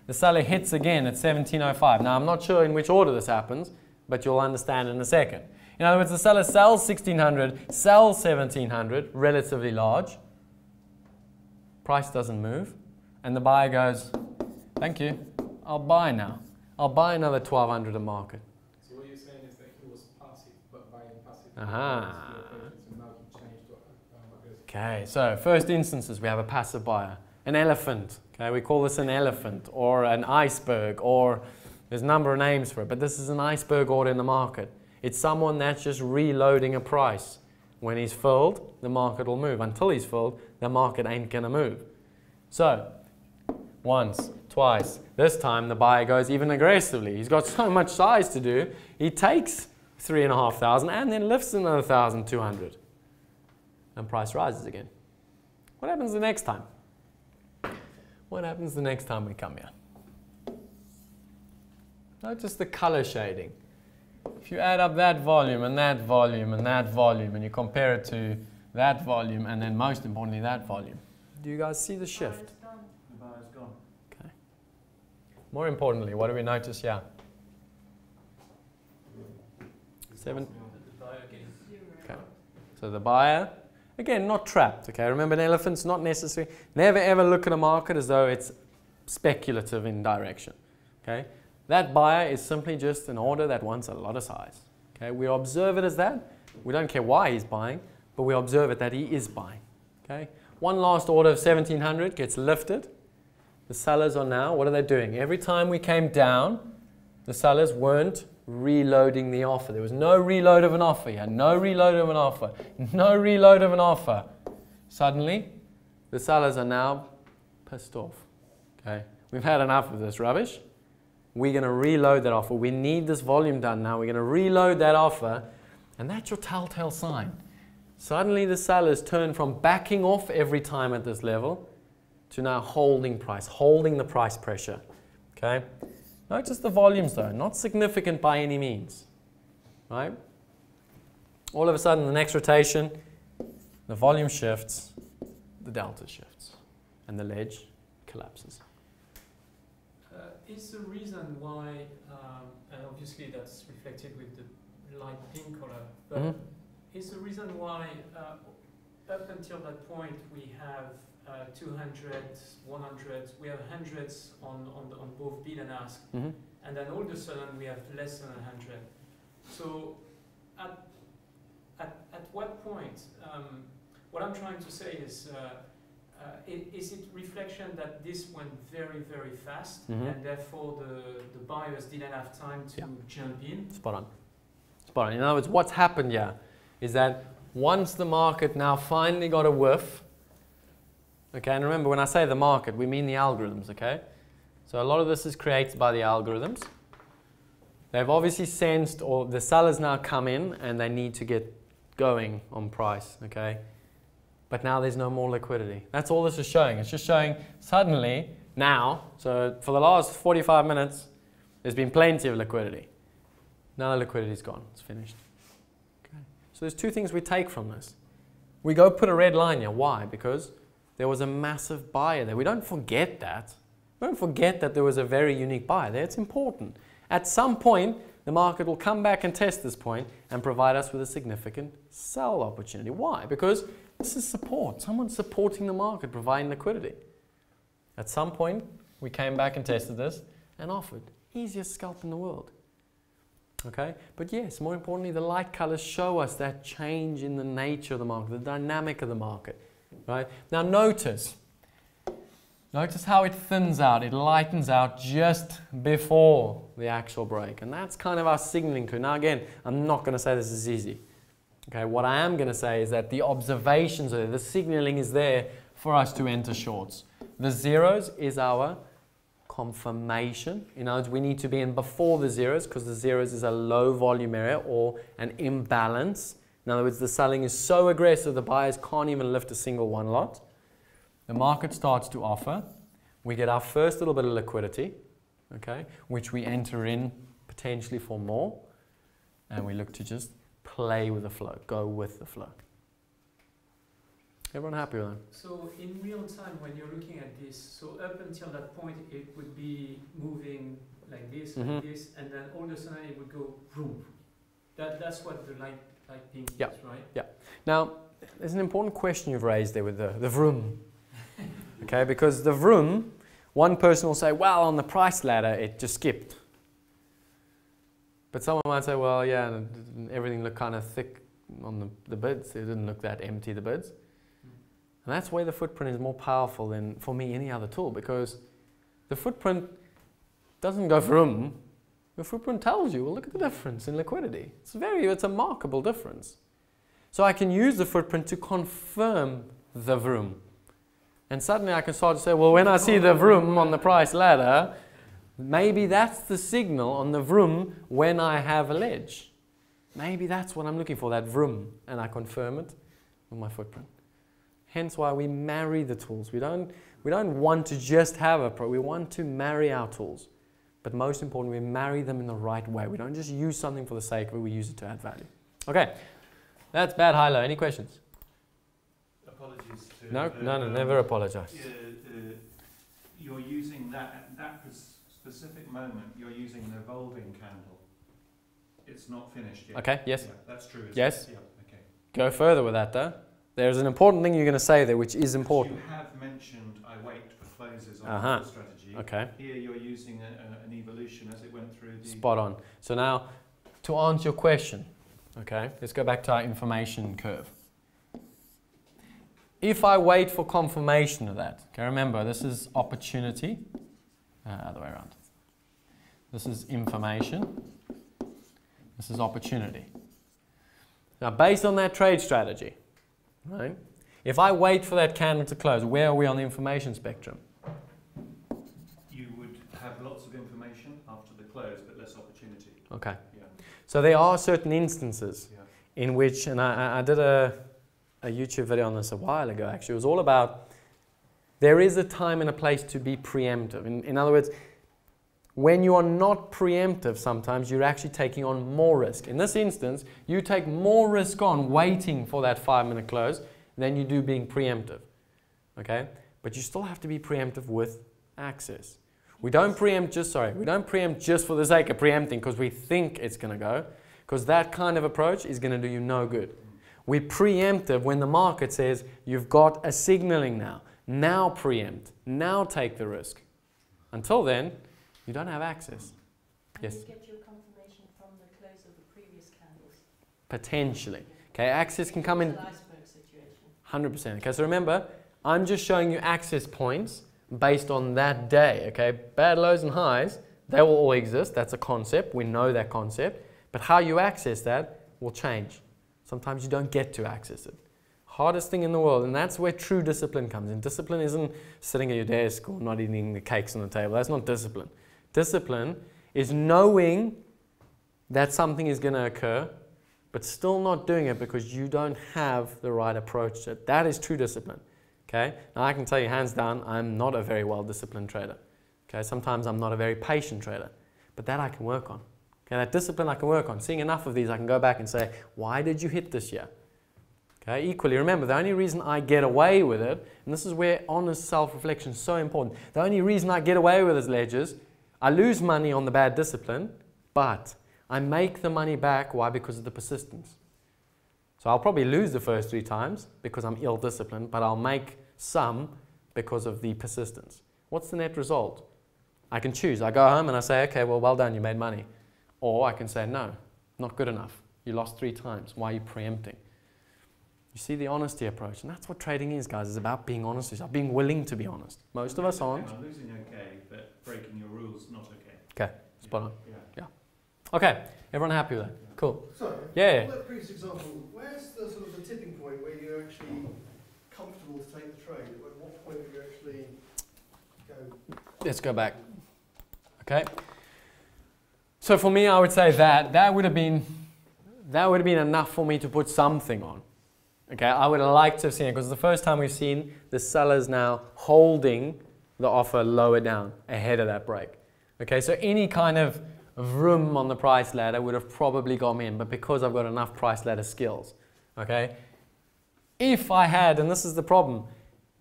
The seller hits again at 1705. Now I'm not sure in which order this happens, but you'll understand in a second. In other words, the seller sells 1600, sells 1700, relatively large. Price doesn't move, and the buyer goes, "Thank you. I'll buy now. I'll buy another 1200 a market." So what you're saying is that he was passive, but buying passive. Aha. So now he changed to um. Okay, so first instances we have a passive buyer, an elephant. Okay, we call this an elephant or an iceberg, or there's a number of names for it, but this is an iceberg order in the market. It's someone that's just reloading a price. When he's filled, the market will move. Until he's filled, the market ain't gonna move. So, once, twice. This time the buyer goes even aggressively. He's got so much size to do, he takes three and a half thousand and then lifts another thousand two hundred and price rises again. What happens the next time? What happens the next time we come here? Notice the color shading. If you add up that volume and that volume and that volume and you compare it to that volume and then most importantly that volume, do you guys see the shift? More importantly, what do we notice here? Seven. Okay. So the buyer, again, not trapped. Okay, remember, an elephant's not necessary. Never ever look at a market as though it's speculative in direction. Okay, that buyer is simply just an order that wants a lot of size. Okay, we observe it as that. We don't care why he's buying, but we observe it that he is buying. Okay, one last order of 1700 gets lifted. The sellers are now, what are they doing? Every time we came down, the sellers weren't reloading the offer. There was no reload of an offer. You had no reload of an offer. No reload of an offer. Suddenly, the sellers are now pissed off. Okay, we've had enough of this rubbish. We're going to reload that offer. We need this volume done now. We're going to reload that offer, and that's your telltale sign. Suddenly, the sellers turn from backing off every time at this level to now holding price, holding the price pressure. Okay? Notice the volumes though, not significant by any means. Right? All of a sudden, the next rotation, the volume shifts, the delta shifts, and the ledge collapses. Uh, is the reason why, um, and obviously that's reflected with the light pink color, but Mhm. is the reason why uh, up until that point we have uh, 200, 100, we have hundreds on, on, on both bid and ask, Mhm. and then all of a sudden we have less than 100. So at, at, at what point, um, what I'm trying to say is, uh, uh, is it reflection that this went very, very fast Mhm. and therefore the, the buyers didn't have time to Yeah. jump in? Spot on. Spot on. In other words, what's happened here is that once the market now finally got a whiff, okay, and remember when I say the market, we mean the algorithms, okay? So a lot of this is created by the algorithms. They've obviously sensed, or the sellers now come in and they need to get going on price, okay? But now there's no more liquidity. That's all this is showing. It's just showing suddenly, now, so for the last 45 minutes, there's been plenty of liquidity. Now the liquidity's gone. It's finished. Okay. So there's two things we take from this. We go put a red line here. Why? Because there was a massive buyer there. We don't forget that. We don't forget that there was a very unique buyer there. It's important. At some point, the market will come back and test this point and provide us with a significant sell opportunity. Why? Because this is support. Someone's supporting the market, providing liquidity. At some point, we came back and tested this and offered. Easiest scalp in the world. Okay? But yes, more importantly, the light colors show us that change in the nature of the market, the dynamic of the market. Right? Now notice, notice how it thins out, it lightens out just before the actual break. And that's kind of our signaling clue. Now again, I'm not going to say this is easy. Okay, what I am going to say is that the observations are there, the signaling is there for us to enter shorts. The zeros is our confirmation. In other words, we need to be in before the zeros because the zeros is a low volume area or an imbalance. In other words, the selling is so aggressive the buyers can't even lift a single one lot. The market starts to offer. We get our first little bit of liquidity, okay, which we enter in potentially for more, and we look to just play with the flow, go with the flow. Everyone happy with that? So in real time, when you're looking at this, so up until that point, it would be moving like this, Mhm. like this, and then all of a sudden it would go boom. That, that's what the light, Yeah. right? Now, there's an important question you've raised there with the, the vroom. *laughs* okay, because the vroom, one person will say, well, on the price ladder, it just skipped. But someone might say, well, yeah, and it didn't- everything looked kind of thick on the, the bids. It didn't look that empty, the bids. And that's where the footprint is more powerful than, for me, any other tool because the footprint doesn't go vroom. The footprint tells you, well, look at the difference in liquidity. It's very, it's a markable difference. So I can use the footprint to confirm the vroom. And suddenly I can start to say, well, when I see the vroom on the price ladder, maybe that's the signal on the vroom when I have a ledge. Maybe that's what I'm looking for, that vroom. And I confirm it with my footprint. Hence why we marry the tools. We don't, we don't want to just have a pro, we want to marry our tools. But most importantly, we marry them in the right way. We don't just use something for the sake of it, we use it to add value. Okay, that's bad high low. Any questions? Apologies to. No, uh, no, no, um, never apologize. uh, uh, You're using that, that specific moment, you're using an evolving candle. It's not finished yet. Okay, yes. Yeah, that's true. Yes. it? Yeah, okay. Go further with that though. There's an important thing you're going to say there, which is important. You have mentioned I wait for closes on Uh-huh. the strategy. Okay. Here you're using a, a, an evolution as it went through the. Spot on. So now, to answer your question, okay, let's go back to our information curve. If I wait for confirmation of that, okay, remember this is opportunity, uh, other way around. This is information, this is opportunity. Now, based on that trade strategy, right, if I wait for that candle to close, where are we on the information spectrum? You would have lots of information after the close, but less opportunity. Okay. Yeah. So there are certain instances Yeah. in which, and I, I- I did a, a YouTube video on this a while ago actually, it was all about there is a time and a place to be preemptive. In, in other words, when you are not preemptive, sometimes you're actually taking on more risk. In this instance, you take more risk on waiting for that five minute close than you do being preemptive. Okay? But you still have to be preemptive with access. We don't preempt just, sorry, we don't preempt just for the sake of preempting because we think it's going to go, because that kind of approach is going to do you no good. We preemptive when the market says you've got a signaling now. Now preempt. Now take the risk. Until then, you don't have access. And Yes. you get your confirmation from the close of the previous candles. Potentially. Okay, access can come in It's an iceberg situation. 100%. Okay, so remember, I'm just showing you access points based on that day. Okay, bad lows and highs, they will all exist. That's a concept. We know that concept. But how you access that will change. Sometimes you don't get to access it. Hardest thing in the world, and that's where true discipline comes in. Discipline isn't sitting at your desk or not eating the cakes on the table. That's not discipline. Discipline is knowing that something is going to occur, but still not doing it because you don't have the right approach to it. That is true discipline. Okay? Now I can tell you hands down, I'm not a very well disciplined trader. Okay? Sometimes I'm not a very patient trader, but that I can work on. Okay? That discipline I can work on. Seeing enough of these, I can go back and say, why did you hit this year? Okay? Equally, remember, the only reason I get away with it, and this is where honest self-reflection is so important. The only reason I get away with is ledgers, I lose money on the bad discipline, but I make the money back. Why? Because of the persistence. So I'll probably lose the first three times because I'm ill disciplined, but I'll make some because of the persistence. What's the net result? I can choose. I go home and I say, okay, well, well done, you made money. Or I can say, no, not good enough. You lost three times. Why are you preempting? You see the honesty approach. And that's what trading is, guys. It's about being honest. It's about being willing to be honest. Most of us aren't. Losing okay, but breaking your rules is not okay. Okay, spot on. Yeah. Okay, everyone happy with that? Cool. Sorry. Yeah. That previous example, where's the sort of the tipping point where you're actually comfortable to take the trade? At what point do you actually go? Let's go back. Okay. So for me, I would say that that would have been that would have been enough for me to put something on. Okay, I would have liked to have seen it because the first time we've seen the sellers now holding the offer lower down ahead of that break. Okay, so any kind of room on the price ladder would have probably got me in, but because I've got enough price ladder skills, okay, if I had, and this is the problem,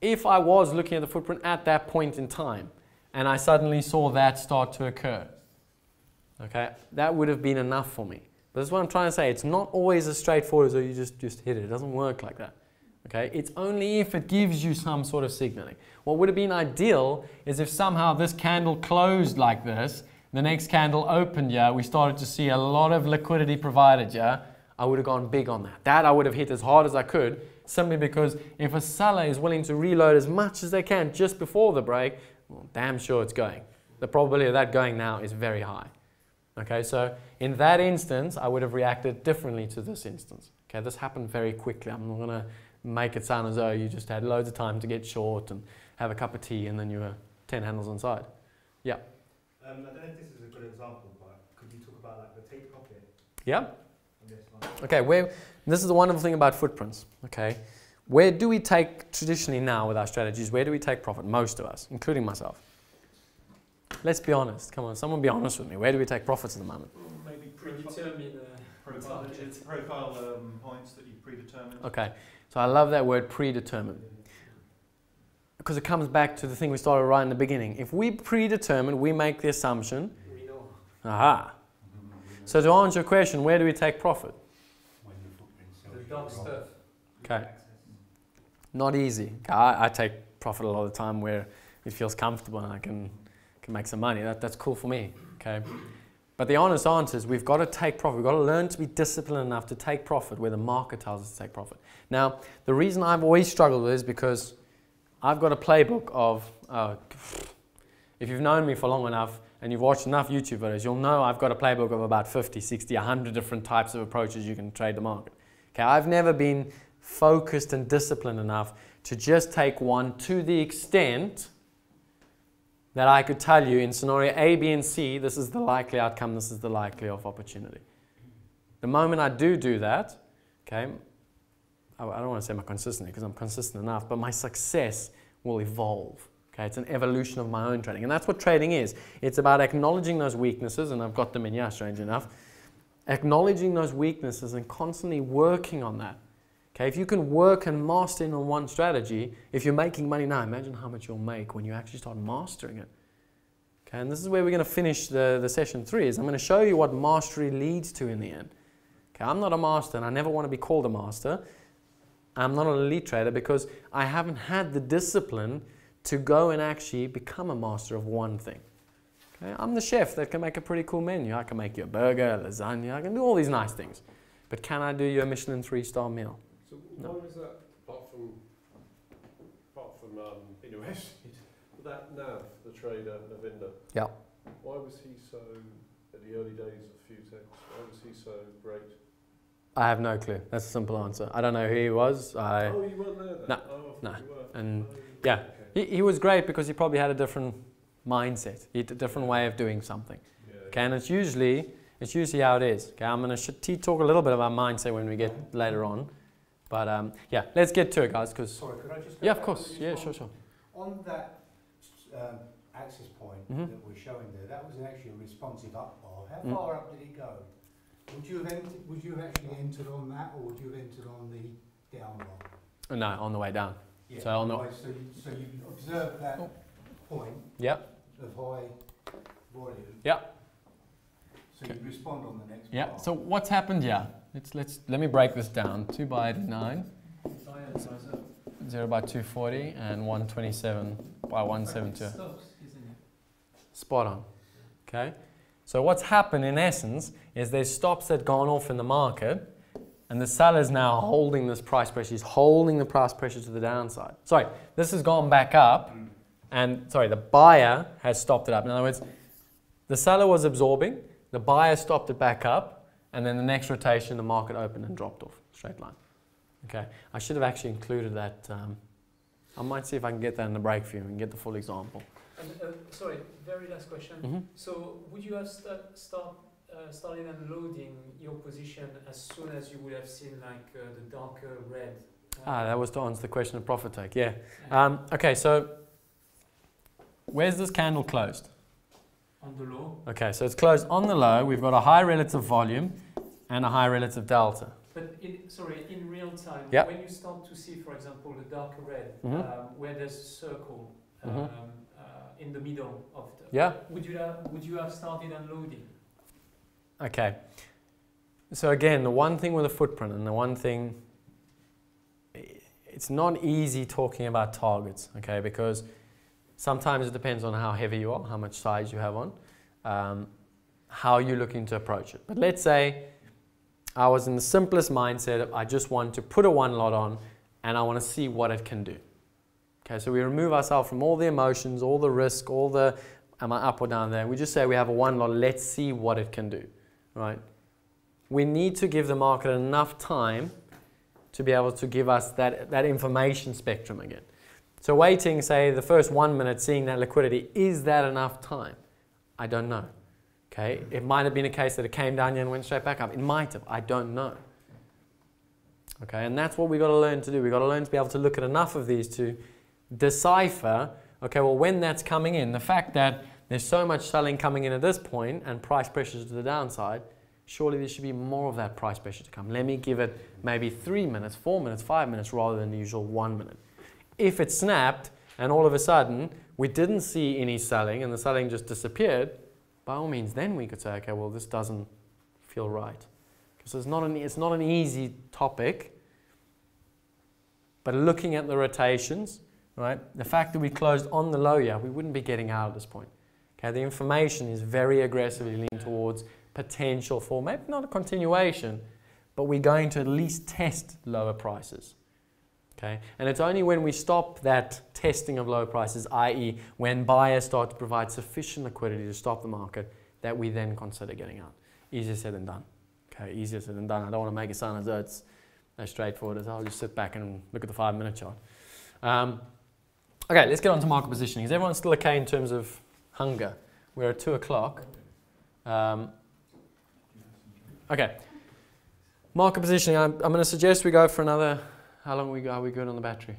if I was looking at the footprint at that point in time and I suddenly saw that start to occur, okay, that would have been enough for me. But that's what I'm trying to say. It's not always as straightforward as oh, you just, just hit it. It doesn't work like that. Okay? It's only if it gives you some sort of signaling. What would have been ideal is if somehow this candle closed like this, the next candle opened, yeah, we started to see a lot of liquidity provided, yeah, I would have gone big on that. That I would have hit as hard as I could, simply because if a seller is willing to reload as much as they can just before the break, well, damn sure it's going. The probability of that going now is very high. Okay, so in that instance, I would have reacted differently to this instance. Okay, this happened very quickly. I'm not going to make it sound as though you just had loads of time to get short and have a cup of tea and then you were 10 handles on side. Um, I don't know if this is a good example, but could you talk about like the take profit Yeah? on this one? Okay, where, this is the wonderful thing about footprints. Okay, where do we take traditionally now with our strategies? Where do we take profit? Most of us, including myself. Let's be honest. Come on, someone be honest with me. Where do we take profits at the moment? Maybe predetermine uh, Profile, profile um, points that you've predetermined. Okay, so I love that word predetermined. Because it comes back to the thing we started right in the beginning. If we predetermine, we make the assumption, We know. aha. So to answer your question, where do we take profit? The dark stuff. Okay. Not easy. I, I take profit a lot of the time where it feels comfortable and I can, can make some money. That, that's cool for me. Okay. But the honest answer is we've got to take profit. We've got to learn to be disciplined enough to take profit where the market tells us to take profit. Now, the reason I've always struggled with is because I've got a playbook of, uh, if you've known me for long enough and you've watched enough YouTube videos, you'll know I've got a playbook of about 50, 60, 100 different types of approaches you can trade the market. Okay, I've never been focused and disciplined enough to just take one to the extent that I could tell you in scenario A, B, and C, this is the likely outcome, this is the likely of opportunity. The moment I do do that, okay, I don't want to say my consistency because I'm consistent enough, but my success will evolve. Okay, it's an evolution of my own trading, and that's what trading is. It's about acknowledging those weaknesses, and I've got them in here, strange enough. Acknowledging those weaknesses and constantly working on that. Okay, if you can work and master in on one strategy, if you're making money now, imagine how much you'll make when you actually start mastering it. Okay, and this is where we're going to finish the, the session three, is I'm going to show you what mastery leads to in the end. Okay, I'm not a master and I never want to be called a master. I'm not an elite trader because I haven't had the discipline to go and actually become a master of one thing. Okay, I'm the chef that can make a pretty cool menu. I can make you a burger, a lasagna, I can do all these nice things. But can I do you a Michelin three star meal? So No. why was that, apart from, apart from um, being *laughs* arrested, that Nav, the trader, Navinder? Yeah. Why was he so, at the early days of Futex, why was he so great? I have no clue. That's a simple answer. I don't know who he was. I, oh, you weren't there then? No, oh, no. And Oh, yeah. Okay. he, he was great because he probably had a different mindset, he had a different way of doing something. Yeah, Okay, and it's usually it's usually how it is. Okay, I'm going to talk a little bit about mindset when we get later on, but um, yeah, let's get to it, guys. Because Sorry, could I just go yeah, of course, on yeah, sure, sure. On that um, access point Mhm. that we're showing there, that was actually a responsive up bar. How Mm. far up did it go? Would you have entered, would you have actually entered on that, or would you have entered on the down bar? Uh, no, on the way down. Yeah, So on the- right, so you, so you observed that Oh. point Yep. of high volume. Yep. So you respond on the next Yeah. bar. So what's happened Yeah. Let's let's let me break this down. Two by eighty nine, zero by two forty, and one twenty seven by one seven two. Stops, isn't it? Spot on. Okay? So what's happened in essence is there's stops that gone off in the market and the seller's now holding this price pressure. He's holding the price pressure to the downside. Sorry, this has gone back up and sorry, the buyer has stopped it up. In other words, the seller was absorbing, the buyer stopped it back up, and then the next rotation the market opened and dropped off. Straight line. Okay. I should have actually included that. Um, I might see if I can get that in the break for you and get the full example. And, uh, sorry, very last question. Mhm. So would you have start, start, uh, started unloading your position as soon as you would have seen like uh, the darker red? Ah, that was to answer the question of profit take. Yeah. Um, okay, so where's this candle closed? on the low. Okay, so it's closed on the low. We've got a high relative volume and a high relative delta. But in, sorry, in real time, Yeah. when you start to see, for example, the darker red, Mhm. um, where there's a circle um, Mhm. uh, in the middle of the, Yeah. would you have would you have started unloading? Okay. So again, the one thing with a footprint and the one thing, it's not easy talking about targets, okay, because sometimes it depends on how heavy you are, how much size you have on, um, how you're looking to approach it. But let's say I was in the simplest mindset of I just want to put a one lot on and I want to see what it can do. Okay, so we remove ourselves from all the emotions, all the risk, all the am I up or down there. We just say we have a one lot, let's see what it can do right? We need to give the market enough time to be able to give us that, that information spectrum again. So waiting, say, the first one minute, seeing that liquidity, is that enough time? I don't know. Okay, it might have been a case that it came down here and went straight back up. It might have. I don't know. Okay, and that's what we've got to learn to do. We've got to learn to be able to look at enough of these to decipher, okay, well, when that's coming in, the fact that there's so much selling coming in at this point and price pressures to the downside, surely there should be more of that price pressure to come. Let me give it maybe three minutes, four minutes, five minutes rather than the usual one minute. If it snapped, and all of a sudden we didn't see any selling and the selling just disappeared, by all means, then we could say, okay, well, this doesn't feel right. Because it's not an, it's not an easy topic, but looking at the rotations, right, the fact that we closed on the low, yeah, we wouldn't be getting out at this point. Okay, the information is very aggressively leaning towards potential for maybe not a continuation, but we're going to at least test lower prices. Okay? And it's only when we stop that testing of lower prices, i.e., when buyers start to provide sufficient liquidity to stop the market, that we then consider getting out. Easier said than done. Okay, easier said than done. I don't want to make it sound as though it's as straightforward as I'll just sit back and look at the five minute chart. Um, okay, let's get on to market positioning. Is everyone still okay in terms of hunger? We're at two o'clock. Um, okay, market positioning. I'm, I'm going to suggest we go for another how long are we, are we good on the battery?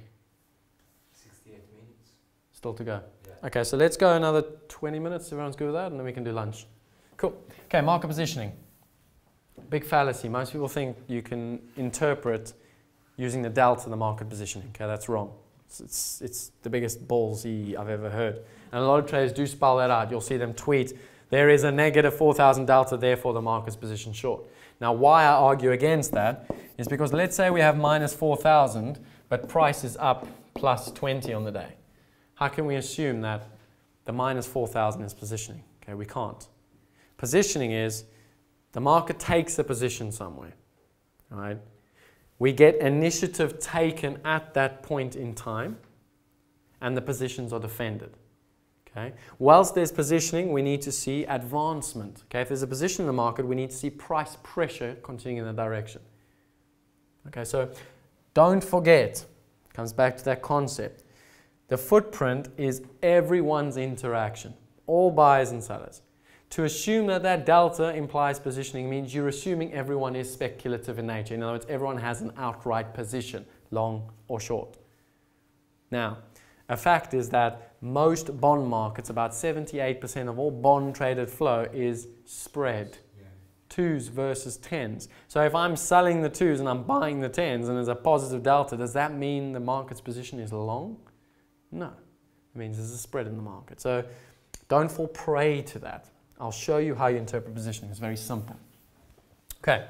68 minutes. Still to go? Yeah. Okay, so let's go another 20 minutes. Everyone's good with that? And then we can do lunch. Cool. Okay, market positioning. Big fallacy. Most people think you can interpret using the delta the market positioning. Okay, that's wrong. It's, it's, the biggest ballsy I've ever heard. And a lot of traders do spell that out. You'll see them tweet, there is a negative 4,000 delta, therefore the market's position short. Now, why I argue against that is because let's say we have minus 4,000, but price is up plus 20 on the day. How can we assume that the minus 4,000 is positioning? Okay, we can't. Positioning is the market takes a position somewhere, right? We get initiative taken at that point in time, and the positions are defended. Okay? Whilst there's positioning, we need to see advancement. Okay? If there's a position in the market, we need to see price pressure continuing in the direction. Okay, so don't forget, comes back to that concept. The footprint is everyone's interaction, all buyers and sellers. To assume that that delta implies positioning means you're assuming everyone is speculative in nature. In other words, everyone has an outright position, long or short. Now, a fact is that most bond markets, about 78% of all bond traded flow is spread. Twos versus tens. So if I'm selling the twos and I'm buying the tens and there's a positive delta, does that mean the market's position is long? No. It means there's a spread in the market. So don't fall prey to that. I'll show you how you interpret positioning. It's very simple. Okay.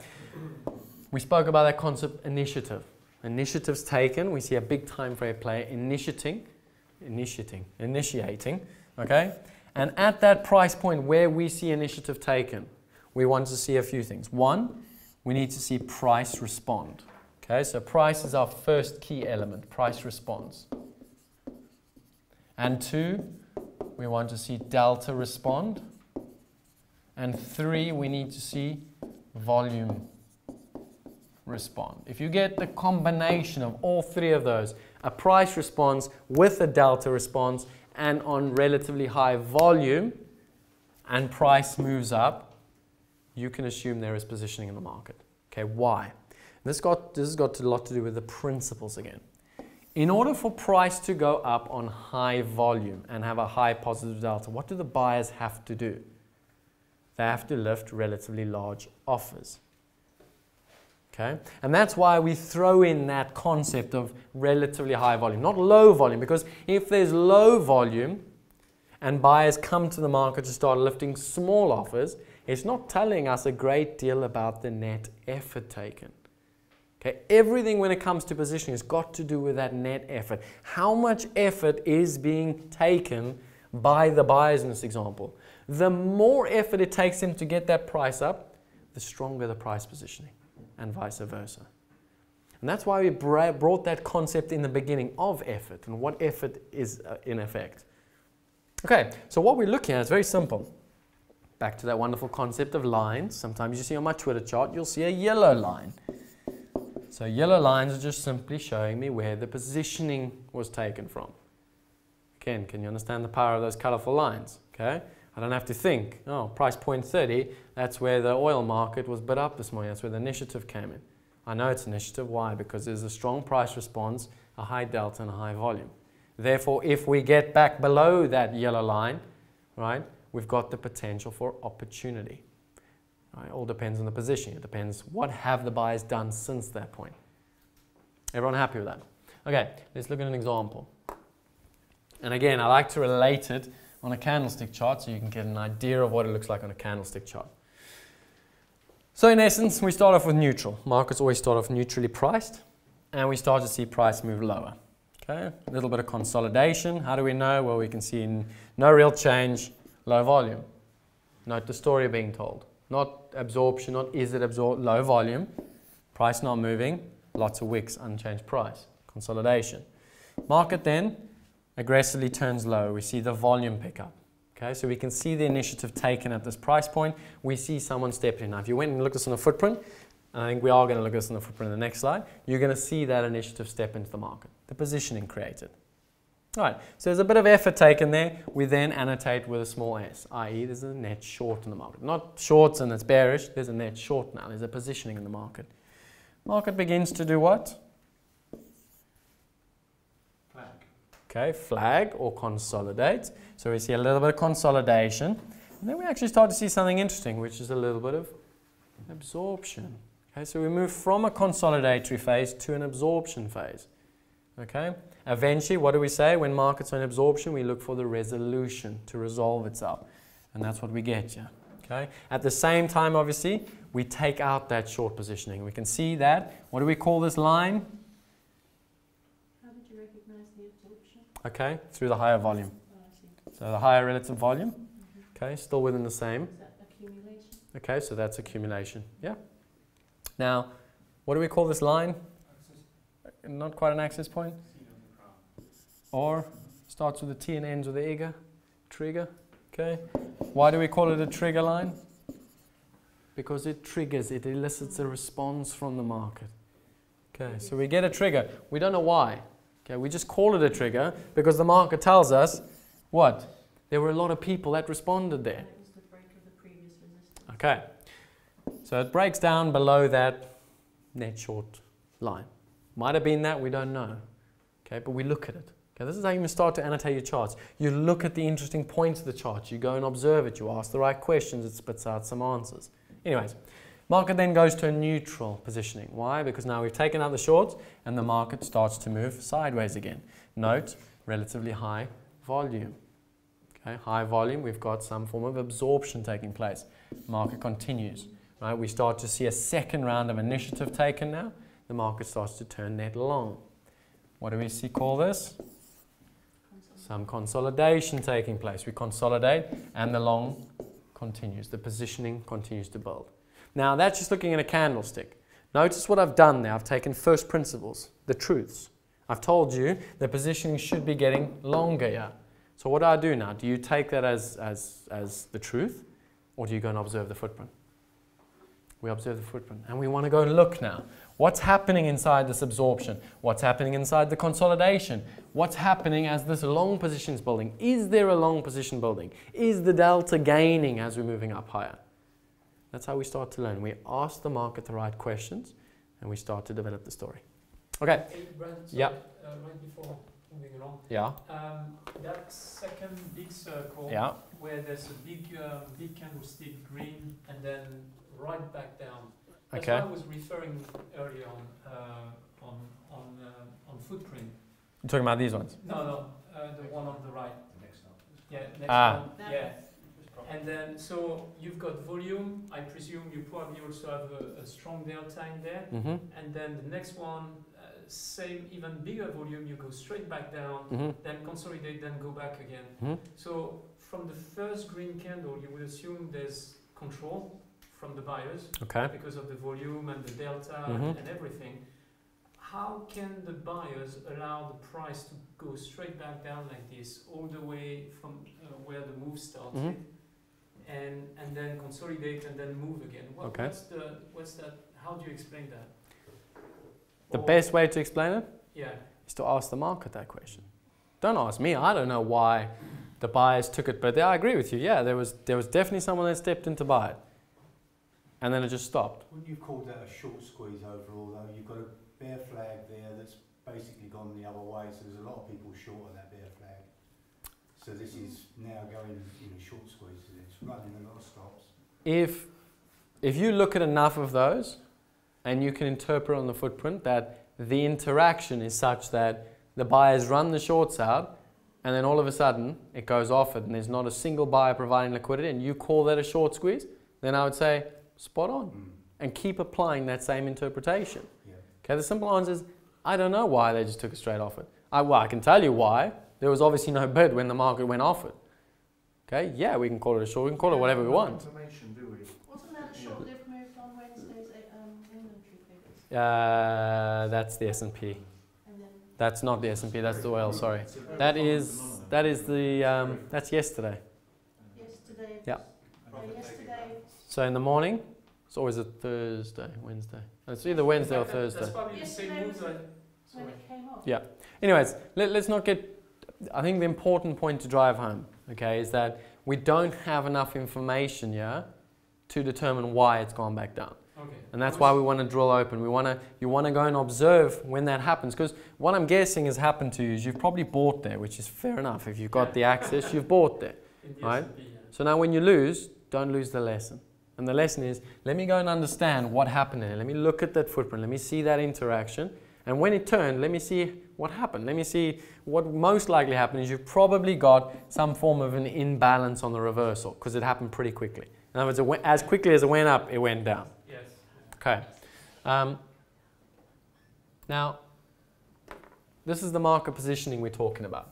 We spoke about that concept initiative. Initiatives taken, we see a big time frame player initiating initiating, initiating, okay? And at that price point where we see initiative taken, we want to see a few things. One, we need to see price respond. Okay, so price is our first key element, price response. And two, we want to see delta respond. And three, we need to see volume respond. If you get the combination of all three of those, a price response with a delta response and on relatively high volume and price moves up, you can assume there is positioning in the market. Okay, why? This, got, this has got a lot to do with the principles again. In order for price to go up on high volume and have a high positive delta, what do the buyers have to do? They have to lift relatively large offers. Okay? And that's why we throw in that concept of relatively high volume, not low volume, because if there's low volume and buyers come to the market to start lifting small offers, it's not telling us a great deal about the net effort taken. Okay, everything when it comes to positioning has got to do with that net effort. How much effort is being taken by the buyers in this example? The more effort it takes him to get that price up, the stronger the price positioning and vice versa. And that's why we brought that concept in the beginning of effort and what effort is uh, in effect. Okay, so what we're looking at is very simple. Back to that wonderful concept of lines. Sometimes you see on my Twitter chart, you'll see a yellow line. So yellow lines are just simply showing me where the positioning was taken from. Again, can you understand the power of those colorful lines? Okay. I don't have to think, oh, price point 30, that's where the oil market was bid up this morning. That's where the initiative came in. I know it's initiative. Why? Because there's a strong price response, a high delta, and a high volume. Therefore, if we get back below that yellow line, right, we've got the potential for opportunity. Right? All depends on the position. It depends what have the buyers done since that point. Everyone happy with that? Okay, let's look at an example. And again, I like to relate it on a candlestick chart so you can get an idea of what it looks like on a candlestick chart. So in essence, we start off with neutral. Markets always start off neutrally priced, and we start to see price move lower. Okay, a little bit of consolidation. How do we know? Well, we can see no real change, low volume. Note the story being told. Not absorption, not is it absorbed, low volume, price not moving, lots of wicks, unchanged price, consolidation. Market then aggressively turns low. We see the volume pick up. Okay, so we can see the initiative taken at this price point. We see someone stepping in. Now, if you went and looked at this on the footprint, I think we are going to look at this on the footprint in the next slide, you're going to see that initiative step into the market, the positioning created. All right, so there's a bit of effort taken there. We then annotate with a small s, i.e. there's a net short in the market. Not shorts and it's bearish, there's a net short now. There's a positioning in the market. Market begins to do what? Okay, flag or consolidate. So we see a little bit of consolidation. And then we actually start to see something interesting, which is a little bit of absorption. Okay, so we move from a consolidatory phase to an absorption phase. Okay, eventually, what do we say when markets are in absorption? We look for the resolution to resolve itself, and that's what we get here. Okay, at the same time, obviously, we take out that short positioning. We can see that. What do we call this line? How did you recognise the absorption? Okay, through the higher volume. So the higher relative volume. Okay, still within the same. Okay, so that's accumulation. Yeah. Now, what do we call this line? Not quite an access point. Or starts with a T and ends with a trigger. Trigger. Okay. Why do we call it a trigger line? Because it triggers, it elicits a response from the market. Okay, so we get a trigger. We don't know why. Okay, we just call it a trigger because the market tells us what? There were a lot of people that responded there. And it was the break of the previous resistance. Okay. So it breaks down below that net short line. Might have been that, we don't know. Okay, but we look at it. Okay, this is how you start to annotate your charts. You look at the interesting points of the chart. You go and observe it. You ask the right questions. It spits out some answers. Anyways, market then goes to a neutral positioning. Why? Because now we've taken out the shorts and the market starts to move sideways again. Note, relatively high volume. Okay, high volume, we've got some form of absorption taking place. Market continues. Right, we start to see a second round of initiative taken now. The market starts to turn net long. What do we see call this? Some consolidation taking place. We consolidate and the long continues. The positioning continues to build. Now that's just looking at a candlestick. Notice what I've done there. I've taken first principles, the truths. I've told you the positioning should be getting longer here. So what do I do now? Do you take that as, as, as the truth or do you go and observe the footprint? We observe the footprint and we want to go and look now. What's happening inside this absorption? What's happening inside the consolidation? What's happening as this long position is building? Is there a long position building? Is the delta gaining as we're moving up higher? That's how we start to learn. We ask the market the right questions and we start to develop the story. Okay. Hey, Brent, Yeah. uh, right before moving along, Yeah. um, that second big circle Yeah. where there's a big, um, big candlestick green and then right back down. That's Okay. what I was referring earlier on, uh, on, on, uh, on footprint. You're talking about these ones? No, no, uh, the one on the right. The next one. Yeah, next Ah. one. Yeah. And then, so you've got volume. I presume you probably also have a, a strong delta in there. Mm-hmm. And then the next one, uh, same, even bigger volume. You go straight back down, Mm-hmm. then consolidate, then go back again. Mm-hmm. So from the first green candle, you would assume there's control from the buyers Okay. because of the volume and the delta Mhm. and, and everything. How can the buyers allow the price to go straight back down like this, all the way from uh, where the move started, Mhm. And and then consolidate and then move again? What, Okay. What's the what's that? How do you explain that? The Or- best way to explain it Yeah. is to ask the market that question. Don't ask me. I don't know why the buyers took it, but I agree with you. Yeah, there was there was definitely someone that stepped in to buy it, and then it just stopped. Wouldn't you call that a short squeeze overall though? You've got a bear flag there that's basically gone the other way, so there's a lot of people short of that bear flag. So this is now going in a short squeeze, and it's running a lot of stops. If if you look at enough of those, and you can interpret on the footprint that the interaction is such that the buyers run the shorts out, and then all of a sudden it goes off it and there's not a single buyer providing liquidity and you call that a short squeeze, then I would say spot on Mm. and keep applying that same interpretation. Yeah. Okay, the simple answer is I don't know why they just took it straight off it. I, well, I can tell you why. There was obviously no bid when the market went off it. Okay, yeah, we can call it a short, we can call it whatever we want. Information, do we? Wasn't that a short-lived move on Wednesday's uh, um, inventory figures? Uh, that's the S&P. That's not the S&P, that's the oil, sorry. It's a very That common is, phenomenon. that is the, um, that's yesterday. yesterday. Yeah. Yesterday, So in the morning, it's always a Thursday, Wednesday. It's either Wednesday or In fact, that- Thursday. That's probably the same move that. when it came off. Yeah. Anyways, let, let's not get. I think the important point to drive home, okay, is that we don't have enough information here to determine why it's gone back down. Okay. And that's why we want to drill open. We want to, you want to go and observe when that happens. Because what I'm guessing has happened to you is you've probably bought there, which is fair enough. If you've got the access, you've bought there. The right? Yeah. So now when you lose, don't lose the lesson. And the lesson is, let me go and understand what happened there. Let me look at that footprint. Let me see that interaction. And when it turned, let me see what happened. Let me see what most likely happened is you've probably got some form of an imbalance on the reversal because it happened pretty quickly. In other words, it went, as quickly as it went up, it went down. Yes. Okay. Um, now, this is the market positioning we're talking about.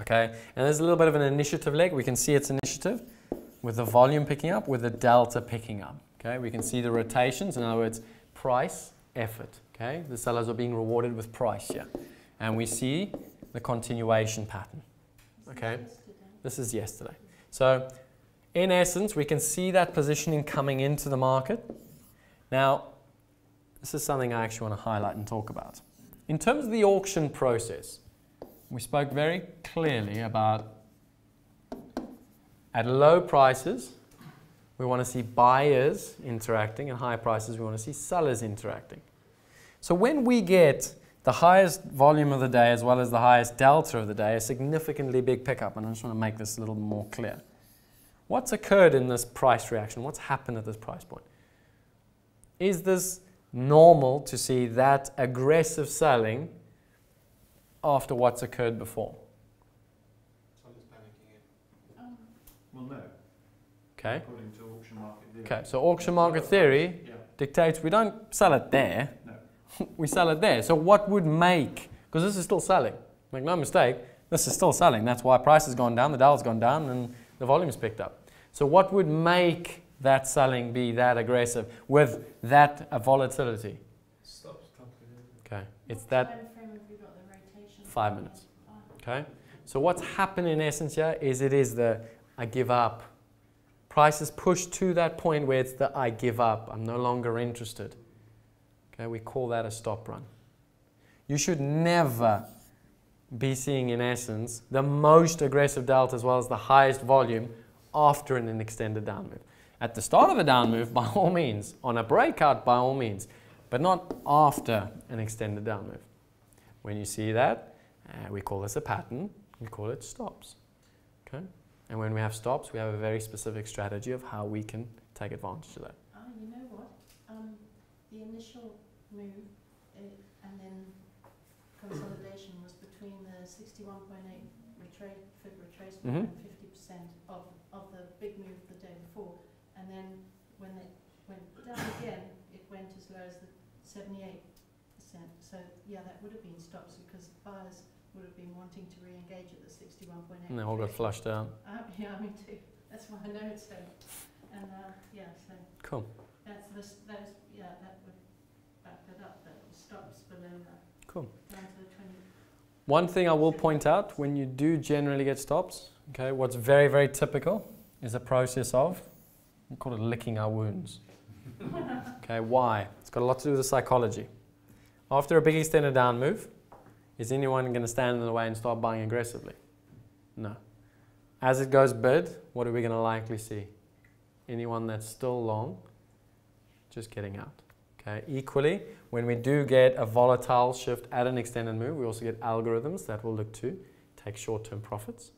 Okay, and there's a little bit of an initiative leg. We can see its initiative with the volume picking up, with the delta picking up. Okay, we can see the rotations. In other words, price, effort. Okay, the sellers are being rewarded with price here, and we see the continuation pattern. Okay. This is yesterday. So, in essence, we can see that positioning coming into the market. Now, this is something I actually want to highlight and talk about. In terms of the auction process, we spoke very clearly about at low prices, we want to see buyers interacting, and high prices, we want to see sellers interacting. So when we get the highest volume of the day as well as the highest delta of the day, a significantly big pickup, and I just want to make this a little more clear. What's occurred in this price reaction? What's happened at this price point? Is this normal to see that aggressive selling after what's occurred before? Someone's panicking. Um, Well, no, Okay. according to auction market theory. Okay, so auction market theory Yeah, dictates we don't sell it there, no. *laughs* we sell it there. So what would make, because this is still selling, make no mistake, this is still selling. That's why price has gone down, the Dow's gone down, and the volume's picked up. So what would make that selling be that aggressive with that uh, volatility? Stop, stop. Okay, it's that time frame have you got the rotation? five minutes. Okay, so what's happened in essence here is it is the I give up. Prices push to that point where it's the I give up. I'm no longer interested. Okay, we call that a stop run. You should never be seeing, in essence, the most aggressive delta as well as the highest volume after an extended down move. At the start of a down move, by all means. On a breakout, by all means. But not after an extended down move. When you see that, uh, we call this a pattern. We call it stops. Okay? And when we have stops, we have a very specific strategy of how we can take advantage of that. Ah, you know what? Um, the initial move uh, and then consolidation was between the 61.8 retra- fib retracement Mhm. and 50% of, of the big move the day before. And then when it went down again, it went as low as the 78%. So, yeah, that would have been stops because buyers would have been wanting to re engage at the 61.8. And they all got flushed out. Uh, *laughs* yeah, me too. That's why I know it's so. And uh, yeah, so Cool. that's the, s- those, yeah, that would back that up, that it that. Cool. Down to the 20. One thing I will point out when you do generally get stops, okay, what's very, very typical is a process of, we call it licking our wounds. *laughs* okay, why? It's got a lot to do with the psychology. After a big extended down move, is anyone going to stand in the way and start buying aggressively? No. As it goes bid, what are we going to likely see? Anyone that's still long, just getting out. Okay. Equally, when we do get a volatile shift at an extended move, we also get algorithms that will look to take short-term profits.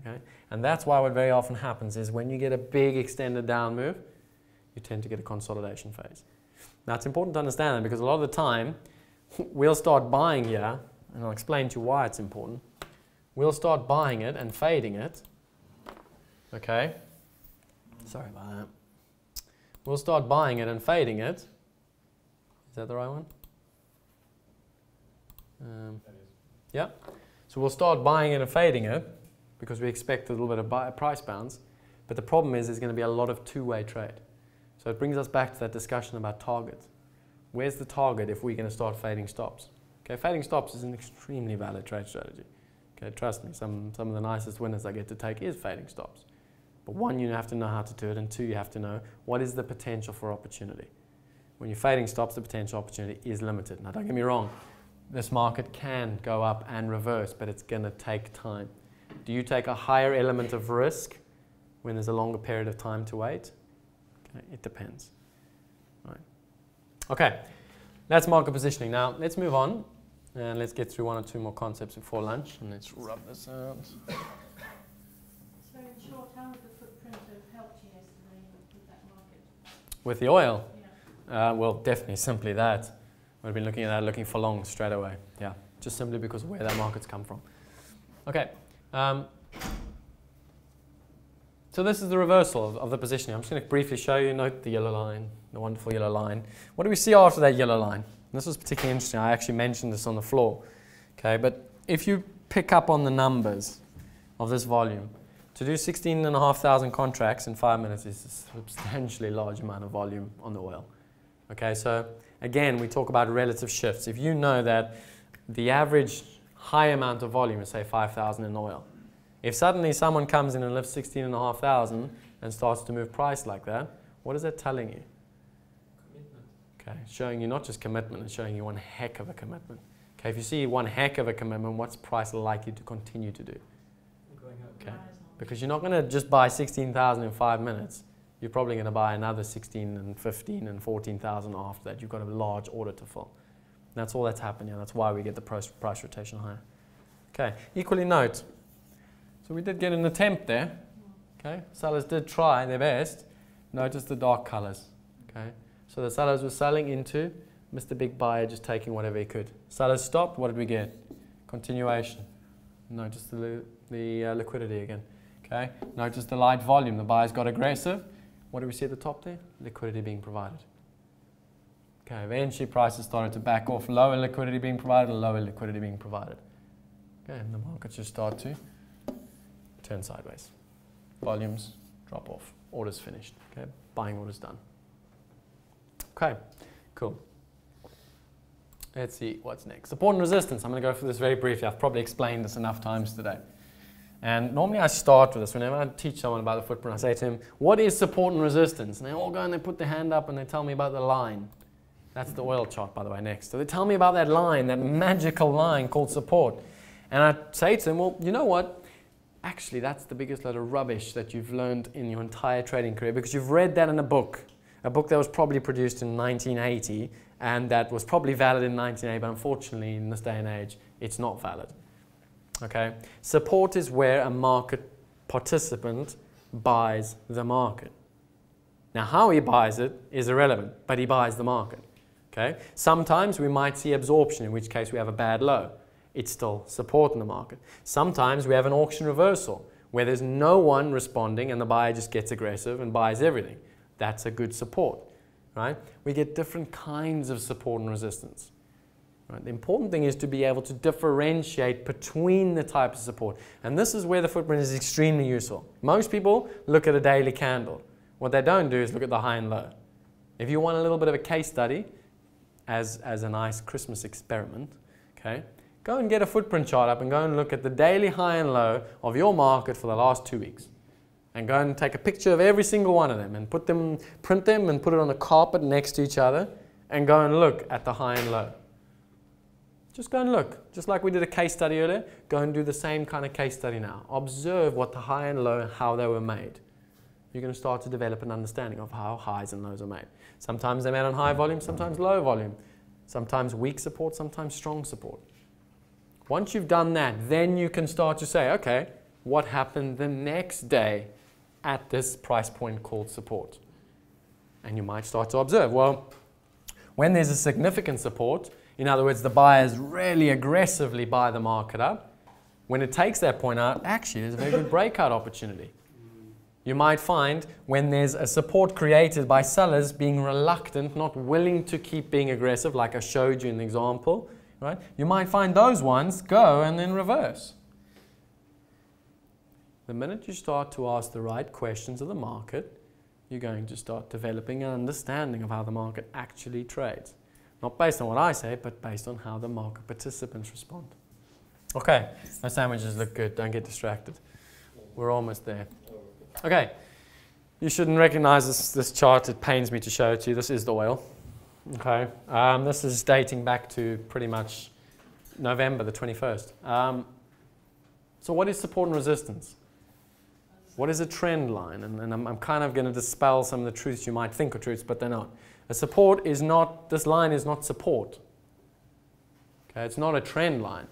Okay. And that's why what very often happens is when you get a big extended down move, you tend to get a consolidation phase. Now it's important to understand that because a lot of the time *laughs* we'll start buying here, and I'll explain to you why it's important. we'll start buying it and fading it. Okay? Sorry about that. We'll start buying it and fading it. Is that the right one? Um, yeah. So we'll start buying it and fading it because we expect a little bit of buy, price bounce. But the problem is there's going to be a lot of two-way trade. So it brings us back to that discussion about targets. Where's the target if we're going to start fading stops? Okay, fading stops is an extremely valid trade strategy. Okay, trust me, some, some of the nicest winners I get to take is fading stops. But one, you have to know how to do it, and two, you have to know what is the potential for opportunity. When you're fading stops, the potential opportunity is limited. Now, don't get me wrong, this market can go up and reverse, but it's going to take time. Do you take a higher element of risk when there's a longer period of time to wait? Okay, it depends. Right. Okay, that's market positioning. Now, let's move on and let's get through one or two more concepts before lunch, and let's rub this out. So in short, how would the footprint have helped you yesterday with that market? With the oil, Yeah. Uh, well, definitely simply that. We've been looking at that, looking for long straight away. Yeah, just simply because of where that market's come from. Okay. Um, so this is the reversal of, of the positioning. I'm just going to briefly show you. Note the yellow line, the wonderful yellow line. What do we see after that yellow line? This was particularly interesting. I actually mentioned this on the floor. Okay, but if you pick up on the numbers of this volume, to do 16,500 contracts in five minutes is a substantially large amount of volume on the oil. Okay, so again, we talk about relative shifts. If you know that the average high amount of volume is say 5,000 in oil, if suddenly someone comes in and lifts 16,500 and starts to move price like that, what is that telling you? Commitment. Okay, showing you not just commitment, it's showing you one heck of a commitment. Okay, if you see one heck of a commitment, what's price likely to continue to do? Going up. Okay. Because you're not going to just buy 16,000 in five minutes. You're probably going to buy another 16 and 15 and 14,000 after that. You've got a large order to fill. That's all that's happening. That's why we get the price, price rotation higher. Okay, equally note. So we did get an attempt there. Okay, sellers did try their best. Notice the dark colors. Okay, so the sellers were selling into Mr. Big Buyer just taking whatever he could. Sellers stopped. What did we get? Continuation. Notice the, the uh, liquidity again. Okay, notice the light volume. The buyers got aggressive. What do we see at the top there? Liquidity being provided. Okay, eventually prices started to back off. Lower liquidity being provided, lower liquidity being provided. Okay, and the markets just start to turn sideways. Volumes drop off. Orders finished. Okay, buying orders done. Okay, cool. Let's see what's next. Support and resistance. I'm going to go through this very briefly. I've probably explained this enough times today. And normally I start with this. Whenever I teach someone about the footprint, I say to him, What is support and resistance? And they all go and they put their hand up and they tell me about the line. That's the oil chart, by the way, next. So they tell me about that line, that magical line called support. And I say to them, Well, you know what? Actually, that's the biggest load of rubbish that you've learned in your entire trading career because you've read that in a book, a book that was probably produced in 1980 and that was probably valid in 1980, but unfortunately, in this day and age, it's not valid. Okay? Support is where a market participant buys the market. Now, how he buys it is irrelevant, but he buys the market. Okay? Sometimes we might see absorption, in which case we have a bad low. It's still support in the market. Sometimes we have an auction reversal, where there's no one responding and the buyer just gets aggressive and buys everything. That's a good support. Right? We get different kinds of support and resistance. Right? The important thing is to be able to differentiate between the types of support. And this is where the footprint is extremely useful. Most people look at a daily candle. What they don't do is look at the high and low. If you want a little bit of a case study as, as a nice Christmas experiment, okay, go and get a footprint chart up and go and look at the daily high and low of your market for the last two weeks. And go and take a picture of every single one of them and put them, print them and put it on a carpet next to each other and go and look at the high and low. Just go and look. Just like we did a case study earlier, go and do the same kind of case study now. Observe what the high and low how they were made. You're going to start to develop an understanding of how highs and lows are made. Sometimes they're made on high volume, sometimes low volume. Sometimes weak support, sometimes strong support. Once you've done that, then you can start to say, okay, what happened the next day at this price point called support? And you might start to observe, well, when there's a significant support, in other words, the buyers really aggressively buy the market up, when it takes that point out, actually, there's a very good breakout opportunity. You might find when there's a support created by sellers being reluctant, not willing to keep being aggressive, like I showed you in the example, right? You might find those ones go and then reverse. The minute you start to ask the right questions of the market, you're going to start developing an understanding of how the market actually trades. Not based on what I say, but based on how the market participants respond. Okay, my sandwiches look good. Don't get distracted. We're almost there. Okay, you shouldn't recognize this, this chart. It pains me to show it to you. This is the oil. Okay, um, this is dating back to pretty much November the 21st. Um, so, what is support and resistance? What is a trend line? And, and I'm, I'm kind of going to dispel some of the truths you might think are truths, but they're not. A support is not, this line is not support. Okay, it's not a trend line.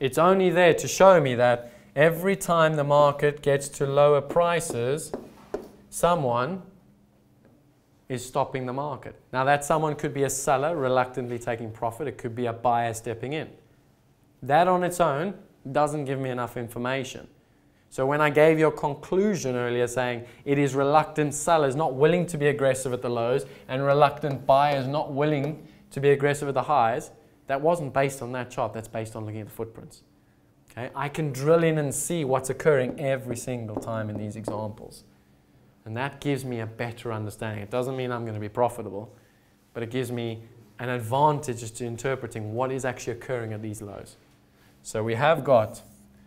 It's only there to show me that every time the market gets to lower prices, someone is stopping the market. Now, that someone could be a seller reluctantly taking profit, it could be a buyer stepping in. That on its own doesn't give me enough information. So, when I gave you a conclusion earlier saying it is reluctant sellers not willing to be aggressive at the lows and reluctant buyers not willing to be aggressive at the highs, that wasn't based on that chart, that's based on looking at the footprints. Okay? I can drill in and see what's occurring every single time in these examples. And that gives me a better understanding. It doesn't mean I'm going to be profitable, but it gives me an advantage to interpreting what is actually occurring at these lows. So we have got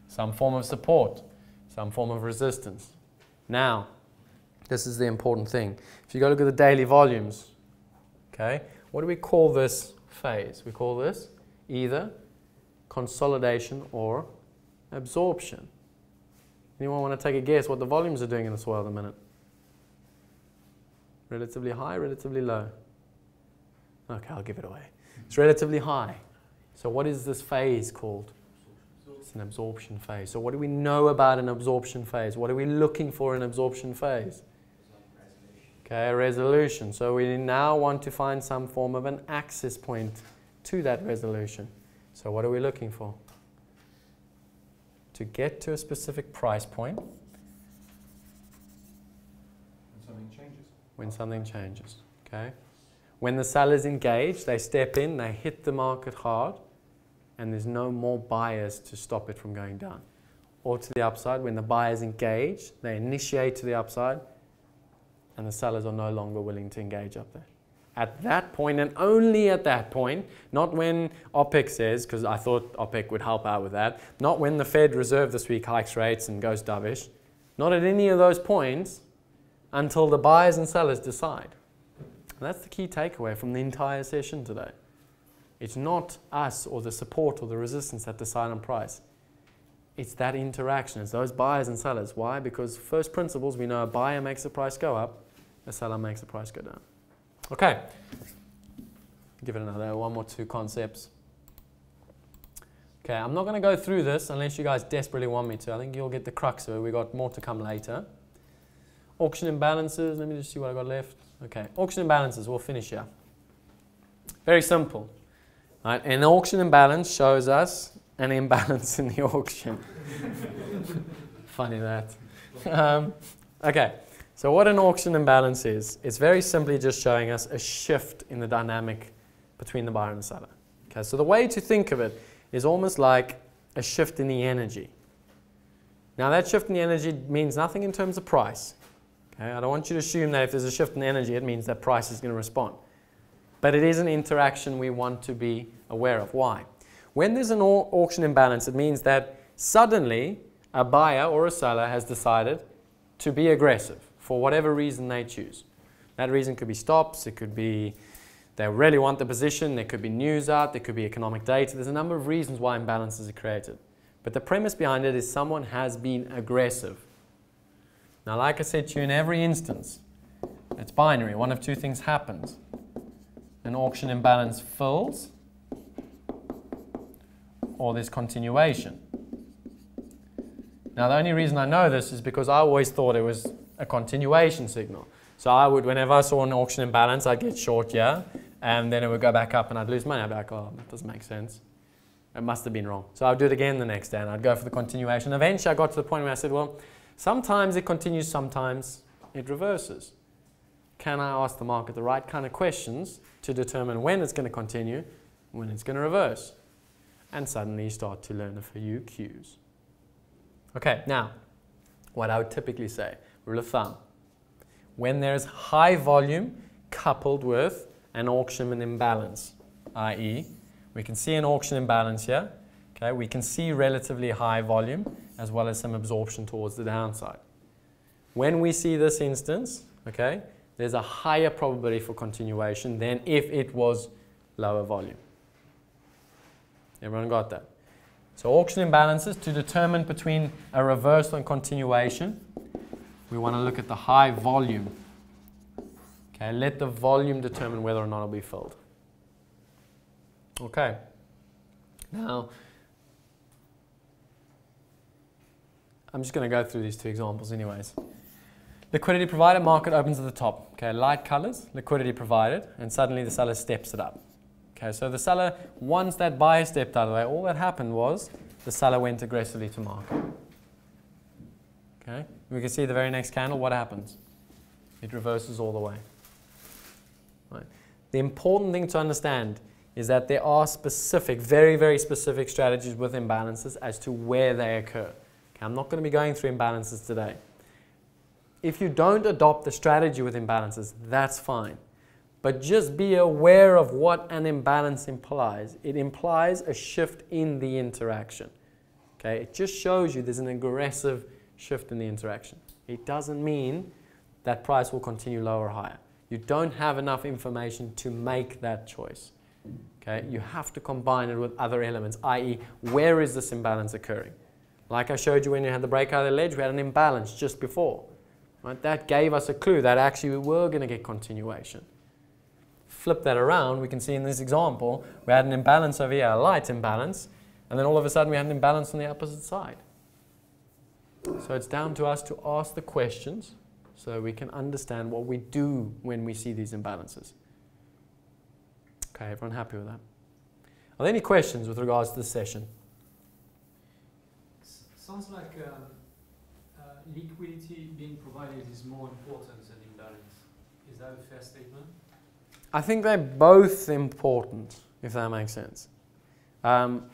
some form of support, some form of resistance. Now, this is the important thing. If you go look at the daily volumes, okay, what do we call this phase? We call this either consolidation or absorption. Anyone want to take a guess what the volumes are doing in the soil at the minute? Relatively high, relatively low? Okay, I'll give it away. It's relatively high. So, what is this phase called? It's an absorption phase. So, what do we know about an absorption phase? What are we looking for in absorption phase? Okay, a resolution. So, we now want to find some form of an access point to that resolution. So, what are we looking for? To get to a specific price point And something changes. when something changes. Okay? When the sellers engage, they step in, they hit the market hard, and there's no more buyers to stop it from going down. Or to the upside, when the buyers engage, they initiate to the upside, and the sellers are no longer willing to engage up there. At that point, and only at that point, not when OPEC says, because I thought OPEC would help out with that, not when the Fed Reserve this week hikes rates and goes dovish, not at any of those points until the buyers and sellers decide. And that's the key takeaway from the entire session today. It's not us or the support or the resistance that decide on price. It's that interaction. It's those buyers and sellers. Why? Because first principles, we know a buyer makes the price go up, a seller makes the price go down. Okay. Give it another one more two concepts. Okay, I'm not going to go through this unless you guys desperately want me to. I think you'll get the crux of it. We've got more to come later. Auction imbalances. Let me just see what I got left. Okay, auction imbalances. We'll finish here. Very simple. Right? An auction imbalance shows us an imbalance in the *laughs* auction. Funny that. Um, okay, so what an auction imbalance is, it's very simply just showing us a shift in the dynamic between the buyer and the seller. Okay, so the way to think of it is almost like a shift in the energy. Now that shift in the energy means nothing in terms of price. Okay, I don't want you to assume that if there's a shift in energy, it means that price is going to respond. But it is an interaction we want to be aware of. Why? When there's an au- auction imbalance, it means that suddenly a buyer or a seller has decided to be aggressive for whatever reason they choose. That reason could be stops, it could be they really want the position, there could be news out, there could be economic data. There's a number of reasons why imbalances are created. But the premise behind it is someone has been aggressive. Now, like I said to you, in every instance, it's binary. One of two things happens an auction imbalance fills, or there's continuation. Now, the only reason I know this is because I always thought it was a continuation signal. So I would, whenever I saw an auction imbalance, I'd get short yeah, and then it would go back up and I'd lose money. I'd be like, oh, that doesn't make sense. It must have been wrong. So I'd do it again the next day and I'd go for the continuation. Eventually I got to the point where I said, well, sometimes it continues, sometimes it reverses. Can I ask the market the right kind of questions to determine when it's going to continue, when it's going to reverse? And suddenly start to learn a few cues. Okay, now, what I would typically say, rule of thumb, when there's high volume coupled with an auction imbalance, i.e., we can see an auction imbalance here. Okay, we can see relatively high volume as well as some absorption towards the downside. When we see this instance, okay, there's a higher probability for continuation than if it was lower volume. Everyone got that? So auction imbalances to determine between a reversal and continuation, we want to look at the high volume. Okay, let the volume determine whether or not it'll be filled. Okay. Now, I'm just going to go through these two examples anyways. Liquidity provided, market opens at the top. Okay, light colors, liquidity provided, and suddenly the seller steps it up. Okay, so the seller, once that buyer stepped out of the way, all that happened was the seller went aggressively to market. Okay, we can see the very next candle, what happens? It reverses all the way. Right. The important thing to understand is that there are specific, very, very specific strategies with imbalances as to where they occur. Okay, I'm not going to be going through imbalances today. If you don't adopt the strategy with imbalances, that's fine. But just be aware of what an imbalance implies. It implies a shift in the interaction. Okay, it just shows you there's an aggressive shift in the interaction. It doesn't mean that price will continue lower or higher. You don't have enough information to make that choice. Okay, you have to combine it with other elements, i.e., where is this imbalance occurring? Like I showed you when you had the breakout of the ledge, we had an imbalance just before. Right? That gave us a clue that actually we were going to get continuation. Flip that around, we can see in this example, we had an imbalance over here, a light imbalance, and then all of a sudden we had an imbalance on the opposite side. So it's down to us to ask the questions so we can understand what we do when we see these imbalances. Okay, everyone happy with that? Are there any questions with regards to this session? S- Sounds like um, uh, liquidity being provided is more important than imbalance. Is that a fair statement? I think they're both important, if that makes sense. Um,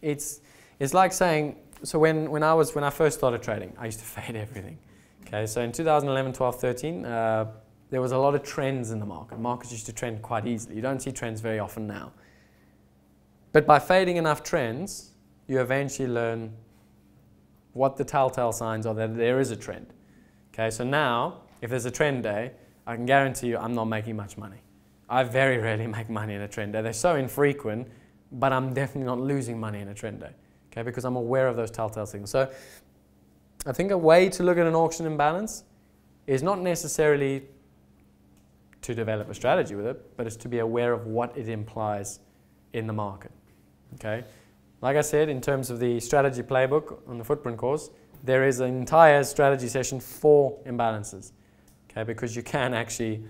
it's, it's like saying, so when, when, I was, when I first started trading, I used to *laughs* fade everything. Okay, so in 2011, 12, 13, uh, there was a lot of trends in the market. Markets used to trend quite easily. You don't see trends very often now. But by fading enough trends, you eventually learn what the telltale signs are that there is a trend. Okay, so now, if there's a trend day, I can guarantee you I'm not making much money. I very rarely *laughs* make money in a trend day. They're so infrequent, but I'm definitely not losing money in a trend day. Okay, because I'm aware of those telltale things. So I think a way to look at an auction imbalance is not necessarily to develop a strategy with it, but it's to be aware of what it implies in the market. Okay? Like I said, in terms of the strategy playbook on the footprint course, there is an entire strategy session for imbalances. Okay, because you can actually,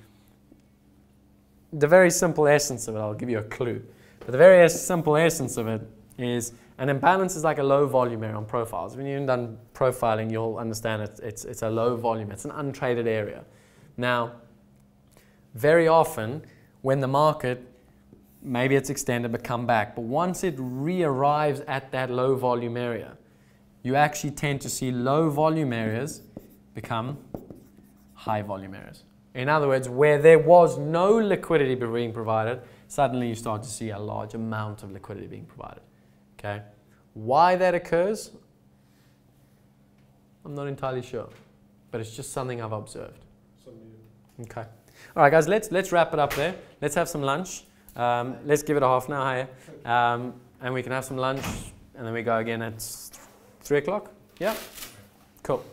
the very simple essence of it, I'll give you a clue. But the very simple essence of it is an imbalance is like a low volume area on profiles. When you've done profiling, you'll understand it, it's, it's a low volume, it's an untraded area. Now, very often when the market maybe it's extended but come back but once it re-arrives at that low volume area you actually tend to see low volume areas become high volume areas in other words where there was no liquidity being provided suddenly you start to see a large amount of liquidity being provided okay why that occurs i'm not entirely sure but it's just something i've observed okay all right, guys, let's, let's wrap it up there. Let's have some lunch. Um, let's give it a half an hour here. Um, and we can have some lunch, and then we go again at 3 o'clock. Yeah? Cool.